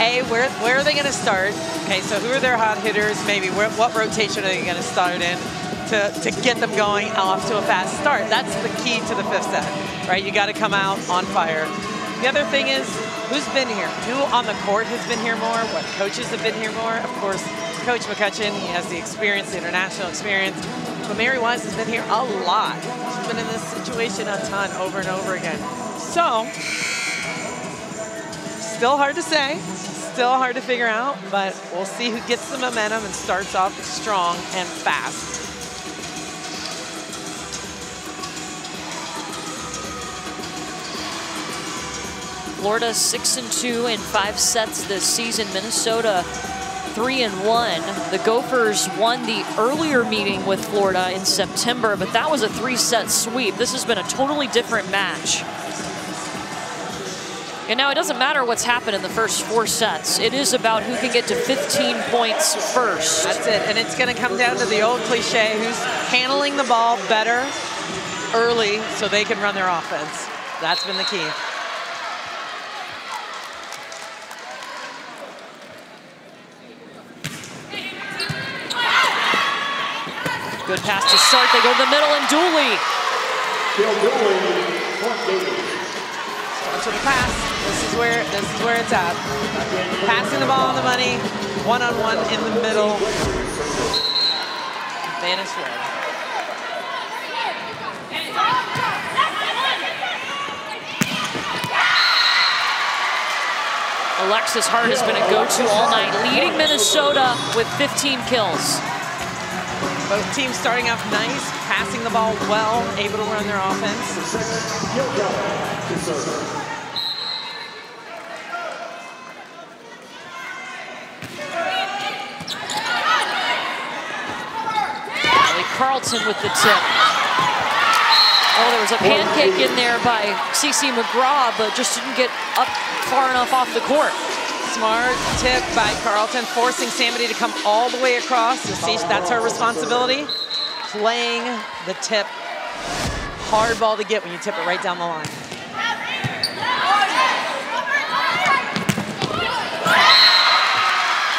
A, where where are they going to start? Okay, so who are their hot hitters? Maybe where, what rotation are they going to start in to, to get them going off to a fast start? That's the key to the fifth set, right? You got to come out on fire. The other thing is, who's been here? Who on the court has been here more? What coaches have been here more? Of course, Coach McCutcheon, he has the experience, the international experience. But Mary Wise has been here a lot. She's been in this situation a ton over and over again. So, still hard to say, still hard to figure out, but we'll see who gets the momentum and starts off strong and fast. Florida six and two in five sets this season. Minnesota three and one. The Gophers won the earlier meeting with Florida in September, but that was a three set sweep. This has been a totally different match. And now it doesn't matter what's happened in the first four sets. It is about who can get to 15 points first. That's it. And it's going to come down to the old cliche who's handling the ball better early so they can run their offense. That's been the key. Good pass to start. They go to the middle and Dooley. Bill Dooley. Starts with a pass. This is where this is where it's at. Passing the ball on the money, one on one in the middle. Vanish red. Alexis Hart has been a go-to all night, leading Minnesota with 15 kills. Both teams starting off nice, passing the ball well, able to run their offense. Carlton with the tip. Oh, there was a pancake in there by CC McGraw, but just didn't get up far enough off the court. Smart tip by Carlton, forcing Samedy to come all the way across. You see, that's her responsibility. Playing the tip. Hard ball to get when you tip it right down the line.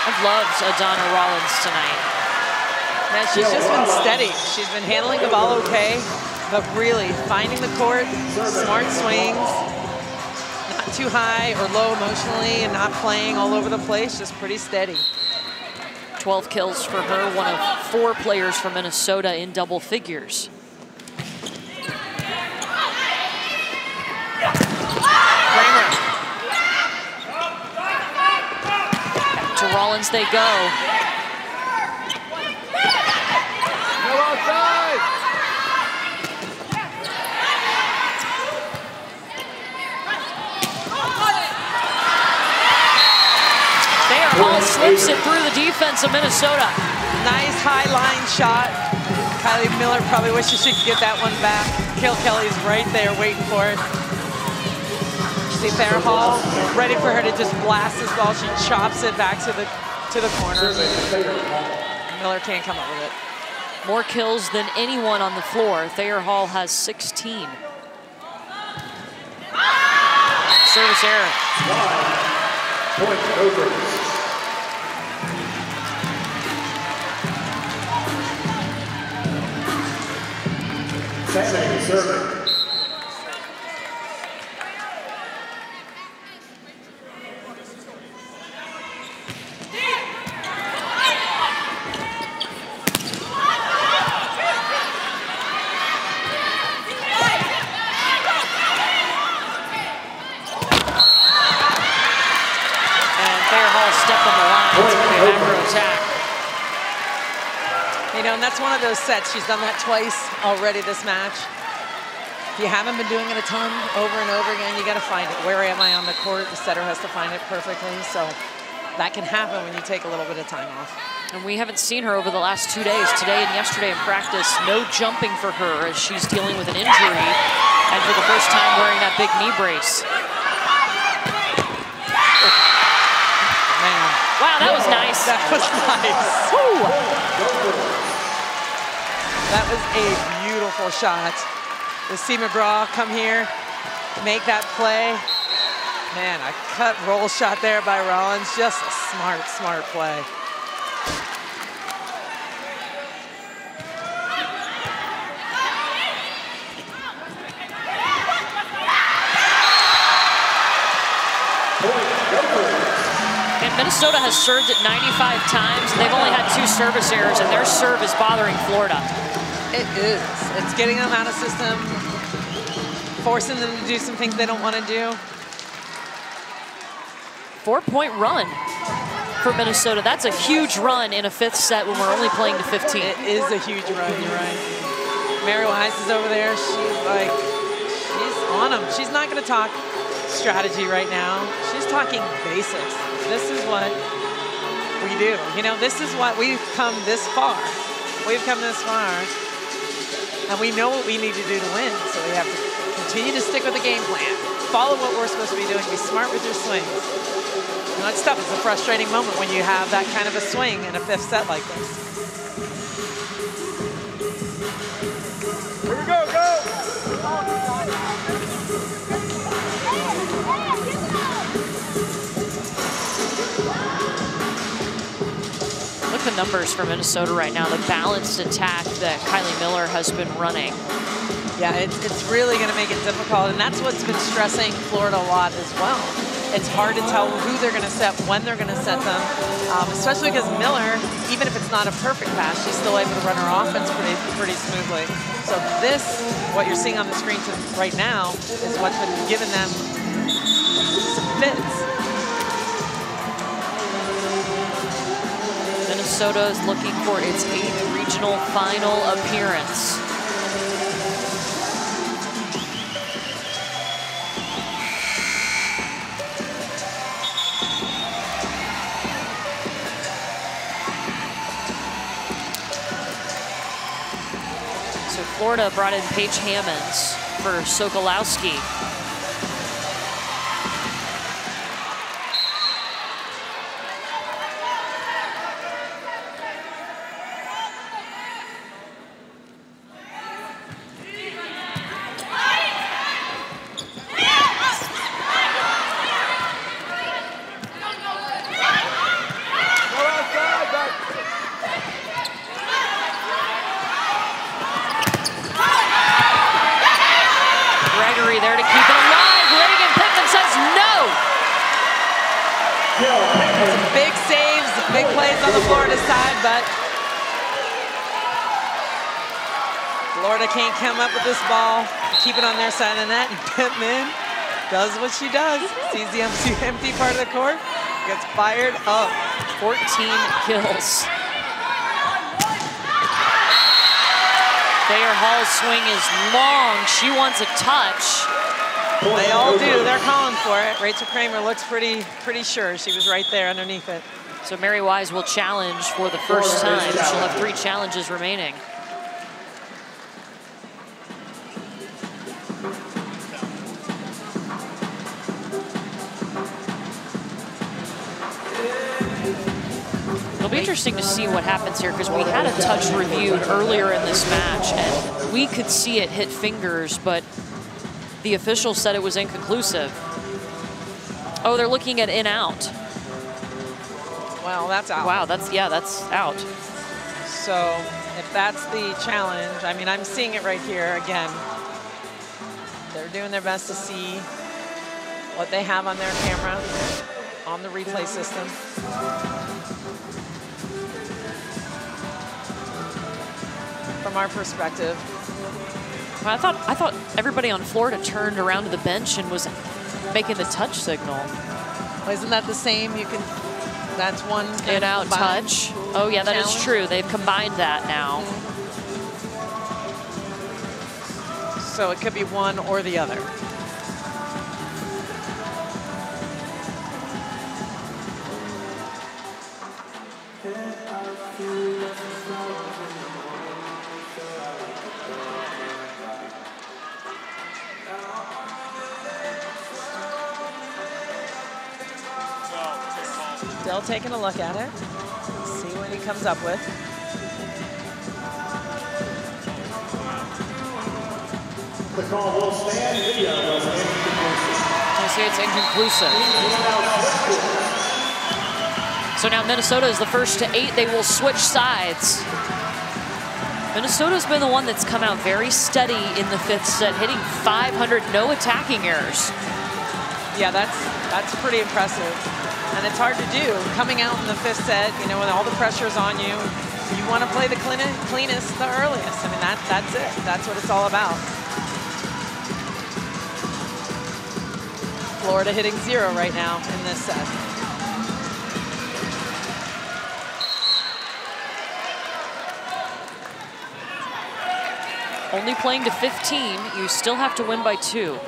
I've loved Adanna Rollins tonight. Man, she's just been steady. She's been handling the ball okay, but really finding the court, smart swings, too high or low emotionally, and not playing all over the place, just pretty steady. 12 kills for her, one of four players from Minnesota in double figures. Kramer, To Rollins they go. Thayer Hall slips it through the defense of Minnesota. nice high line shot. Kylie Miller probably wishes she could get that one back. Kill Kelly's right there waiting for it. See Thayer Hall ready for her to just blast this ball. She chops it back to the to the corner. Miller can't come up with it. More kills than anyone on the floor. Thayer Hall has 16. Service error. Point Gophers. Sammy serving. know, and that's one of those sets. She's done that twice already this match. If you haven't been doing it a ton over and over again, you got to find it. Where am I on the court? The setter has to find it perfectly. So that can happen when you take a little bit of time off. And we haven't seen her over the last two days, today and yesterday in practice. No jumping for her as she's dealing with an injury and for the first time wearing that big knee brace. Oh, man, Wow, that was nice. that was nice. That was a beautiful shot. To see McGraw come here, make that play. Man, a cut roll shot there by Rollins. Just a smart, smart play. Minnesota has served it 95 times. and They've only had two service errors, and their serve is bothering Florida. It is. It's getting them out of system, forcing them to do some things they don't want to do. Four-point run for Minnesota. That's a huge run in a fifth set when we're only playing to 15. It is a huge run, you're right. Mary Wise is over there. She's like, she's on them. She's not going to talk strategy right now. She's talking basics. This is what we do. You know, this is what we've come this far. We've come this far. And we know what we need to do to win. So we have to continue to stick with the game plan. Follow what we're supposed to be doing. Be smart with your swings. You know, it's tough. It's a frustrating moment when you have that kind of a swing in a fifth set like this. The numbers for Minnesota right now, the balanced attack that Kylie Miller has been running. Yeah, it's, it's really going to make it difficult, and that's what's been stressing Florida a lot as well. It's hard to tell who they're going to set, when they're going to set them, um, especially because Miller, even if it's not a perfect pass, she's still able to run her offense pretty, pretty smoothly. So this, what you're seeing on the screen right now, is what's been giving them some fits. Minnesota is looking for its eighth regional final appearance. So Florida brought in Paige Hammons for Sokolowski. Go outside, back. Gregory there to keep it alive. Regan Pittman says no. Kill, Pickford. Big saves, big plays on the Florida side, but Florida can't come up with this ball, keep it on their side of the net, and Pittman does what she does. Sees the empty, empty part of the court, gets fired up. 14 kills. Thayer Hall's swing is long. She wants a touch. They all do, they're calling for it. Rachael Kramer looks pretty, pretty sure she was right there underneath it. So Mary Wise will challenge for the first time. She'll have three challenges remaining. Interesting to see what happens here because we had a touch reviewed earlier in this match and we could see it hit fingers, but the official said it was inconclusive. Oh, they're looking at in out. Well, that's out. Wow, that's yeah, that's out. So if that's the challenge, I mean, I'm seeing it right here again. They're doing their best to see what they have on their camera on the replay system. From our perspective, I thought I thought everybody on Florida turned around to the bench and was making the touch signal. isn't that the same? You can, that's one. In out touch. Oh yeah, that is challenge. true. They've combined that now. So it could be one or the other. Taking a look at it. See what he comes up with. The call will stand. Video will stand. I say it's inconclusive. So now Minnesota is the first to eight. They will switch sides. Minnesota's been the one that's come out very steady in the fifth set, hitting 500, no attacking errors. Yeah, that's that's pretty impressive. And it's hard to do. Coming out in the fifth set, you know, when all the pressure is on you, you want to play the clean, cleanest the earliest. I mean, that, that's it. That's what it's all about. Florida hitting zero right now in this set. Only playing to 15, you still have to win by two.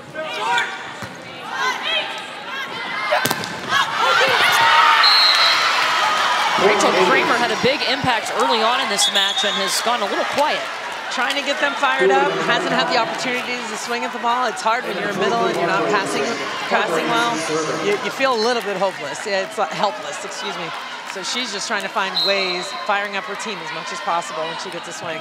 Rachael Kramer had a big impact early on in this match and has gone a little quiet. Trying to get them fired up, hasn't had the opportunities to swing at the ball. It's hard when you're in the middle and you're not passing passing well. You, you feel a little bit hopeless. It's like helpless, excuse me. So she's just trying to find ways, firing up her team as much as possible when she gets a swing.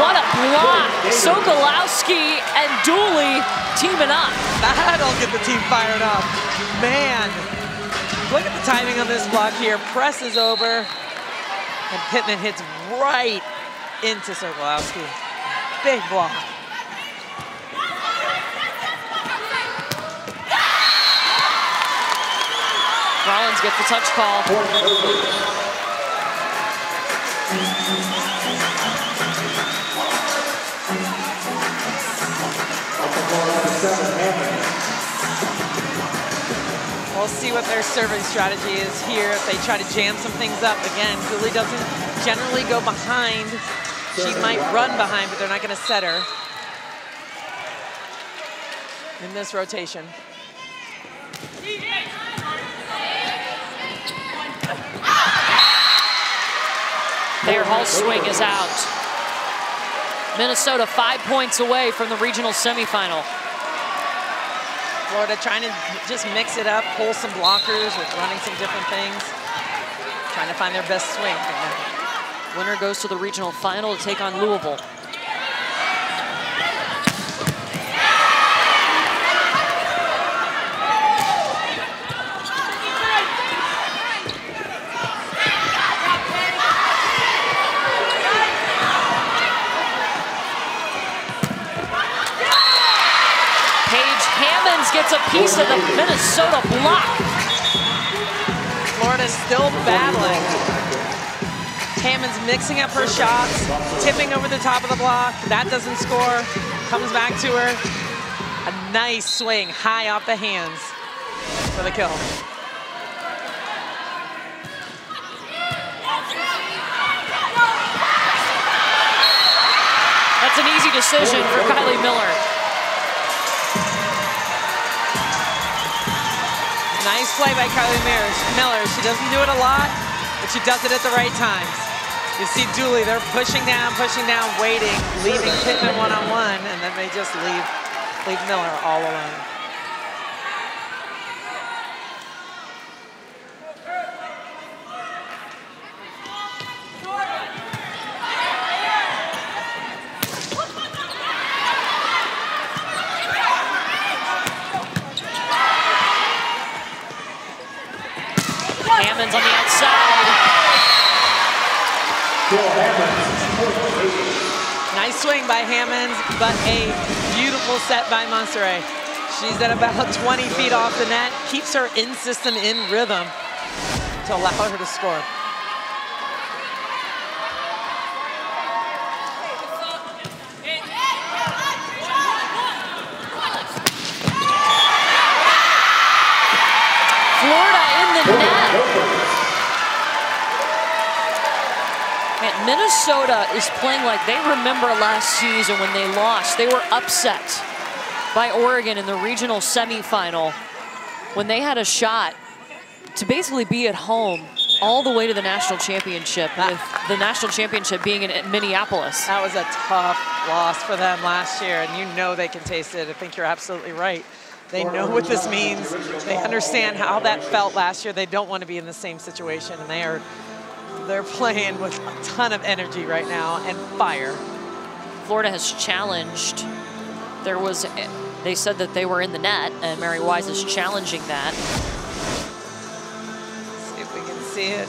What a block! Sokolowski and Dooley teaming up. That'll get the team fired up. Man, look at the timing on this block here. Presses over, and Pittman hits right into Sokolowski. Big block. Rollins gets the touch call. We'll see what their serving strategy is here. If they try to jam some things up. Again, Julie doesn't generally go behind. She might run behind, but they're not going to set her in this rotation. Their whole swing is out. Minnesota five points away from the regional semifinal. Florida trying to just mix it up, pull some blockers with running some different things. Trying to find their best swing. Winner goes to the regional final to take on Louisville. Paige Hammons gets a piece of the Minnesota block. Florida's still battling. Hammons' mixing up her shots, tipping over the top of the block. That doesn't score. Comes back to her. A nice swing high off the hands for the kill. That's an easy decision for Kylie Miller. Nice play by Kylie Miller. She doesn't do it a lot, but she does it at the right times. You see Dooley, they're pushing down, pushing down, waiting, leaving Pittman one-on-one, and then they just leave, leave Miller all alone. Hammons on the outside. Nice swing by Hammons, but a beautiful set by Monserrat. She's at about 20 feet off the net, keeps her in system, in rhythm to allow her to score. Florida in the net. Man, Minnesota is playing like they remember last season when they lost. They were upset by Oregon in the regional semifinal when they had a shot to basically be at home all the way to the national championship, ah. with the national championship being in Minneapolis. That was a tough loss for them last year, and you know they can taste it. I think you're absolutely right. They know what this means. They understand how that felt last year. They don't want to be in the same situation, and they are they're playing with a ton of energy right now and fire. Florida has challenged. There was, they said that they were in the net, and Mary Wise is challenging that. See if we can see it.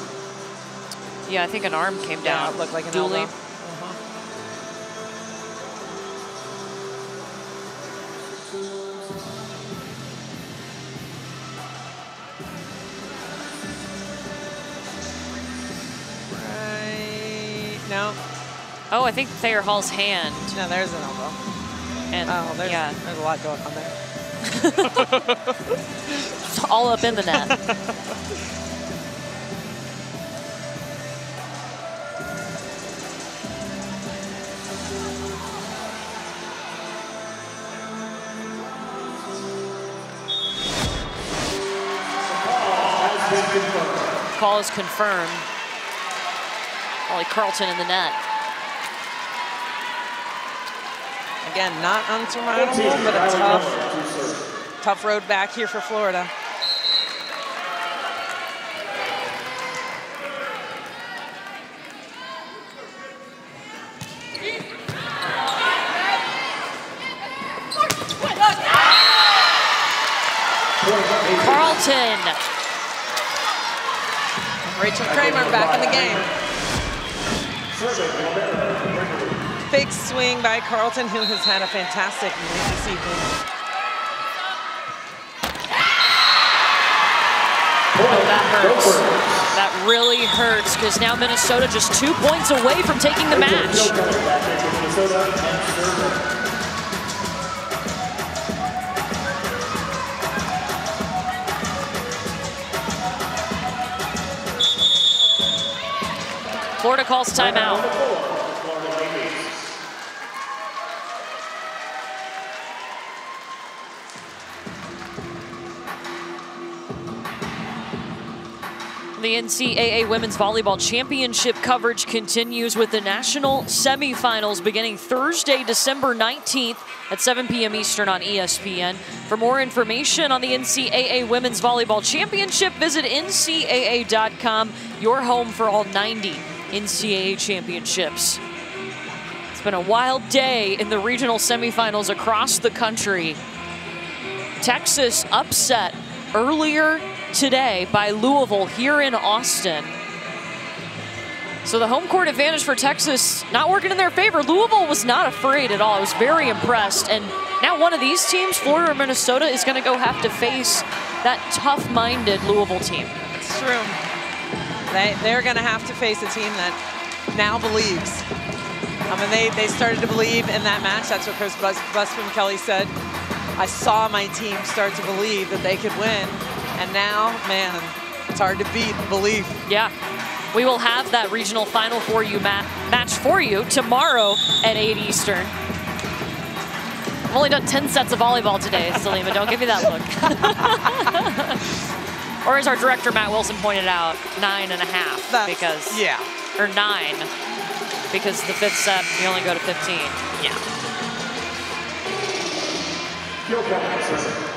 Yeah, I think an arm came down. Yeah, it looked like an Dooley. elbow. Oh, I think Thayer Hall's hand. no, there's an elbow. And Oh, there's, yeah, there's a lot going on there. it's all up in the net. Call is confirmed. Holly Carlton in the net. Again, not unsurmountable, but a tough, tough road back here for Florida. Carlton. Rachael Kramer back in the game. Big swing by Carlton, who has had a fantastic night this evening. Oh, that hurts. That really hurts because now Minnesota just two points away from taking the match. Florida calls timeout. The NCAA Women's Volleyball Championship coverage continues with the national semifinals beginning Thursday, December 19th at 7 p.m. Eastern on ESPN. For more information on the NCAA Women's Volleyball Championship, visit ncaa.com, your home for all 90 NCAA championships. It's been a wild day in the regional semifinals across the country. Texas upset earlier today by Louisville here in Austin. So the home court advantage for Texas not working in their favor. Louisville was not afraid at all. I was very impressed. And now one of these teams, Florida or Minnesota, is going to go have to face that tough-minded Louisville team. True. They, they're going to have to face a team that now believes. I mean, they, they started to believe in that match. That's what Chris Bus Busman Kelly said. I saw my team start to believe that they could win. And now, man, it's hard to beat belief. Yeah. We will have that regional final for you ma match for you tomorrow at 8 Eastern. I've only done 10 sets of volleyball today, Salima. Don't give me that look. or as our director, Matt Wilson, pointed out, nine and a half. That's- because, Yeah. or nine, because the fifth set, you only go to 15. Yeah. Kill count, seven.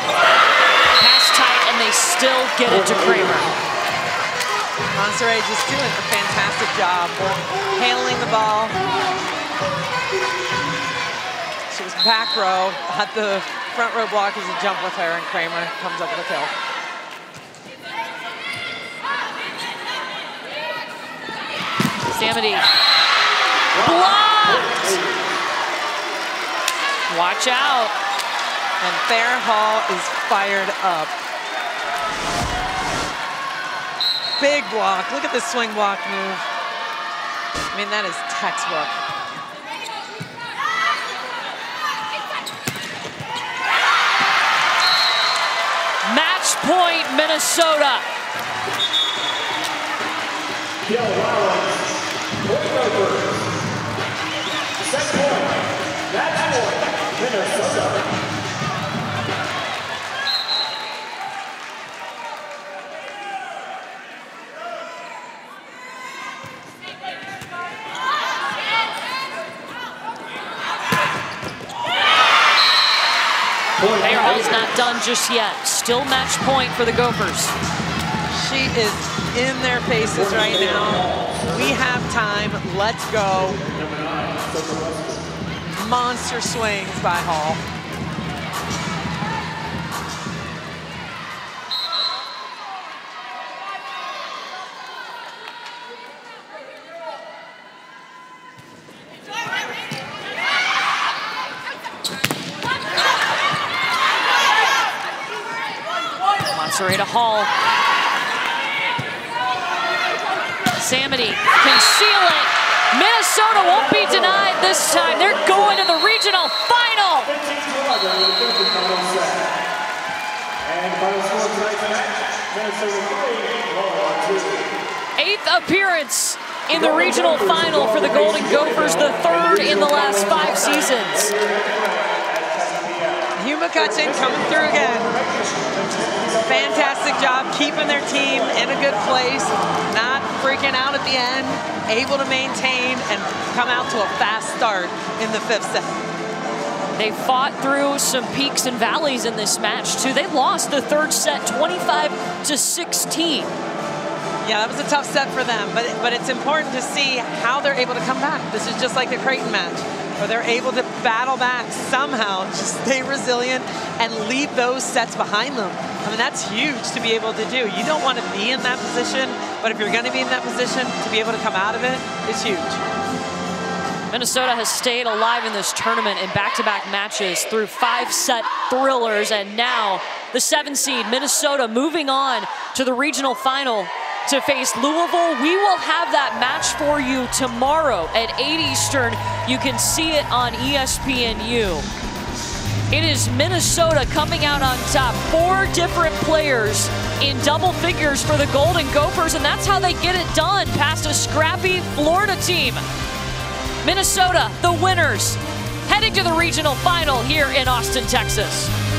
Pass tight, and they still get it to Kramer. Monserrat just doing a fantastic job handling the ball. She was back row at the front row block as a jump with her, and Kramer comes up with a kill. Samedy. Blocked! Watch out. And Thayer Hall is fired up. big walk. Look at the swing walk move. I mean, that is textbook. Match point, Minnesota. Yeah, wow. Not done just yet. Still match point for the Gophers. She is in their faces right now. We have time. Let's go. Monster swings by Hall. Hall. Samedy can seal it. Minnesota won't be denied this time. They're going to the regional final. 15 to 11 in the fifth final set. And final score of tonight's match, Minnesota 3, Loyola 2. Eighth appearance in the regional final for the Golden Gophers, the third in the last five seasons. McCutcheon coming through again. Fantastic job keeping their team in a good place, not freaking out at the end, able to maintain and come out to a fast start in the fifth set. They fought through some peaks and valleys in this match too. They lost the third set 25 to 16. Yeah, that was a tough set for them, but but it's important to see how they're able to come back. This is just like the Creighton match, where they're able to battle back somehow, just stay resilient and leave those sets behind them. I mean, that's huge to be able to do. You don't want to be in that position, but if you're going to be in that position, to be able to come out of it is huge. Minnesota has stayed alive in this tournament in back-to-back matches through five-set thrillers, and now the seven seed Minnesota moving on to the regional final to face Louisville. We will have that match for you tomorrow at 8 Eastern. You can see it on ESPNU. It is Minnesota coming out on top. Four different players in double figures for the Golden Gophers, and that's how they get it done past a scrappy Florida team. Minnesota, the winners, heading to the regional final here in Austin, Texas.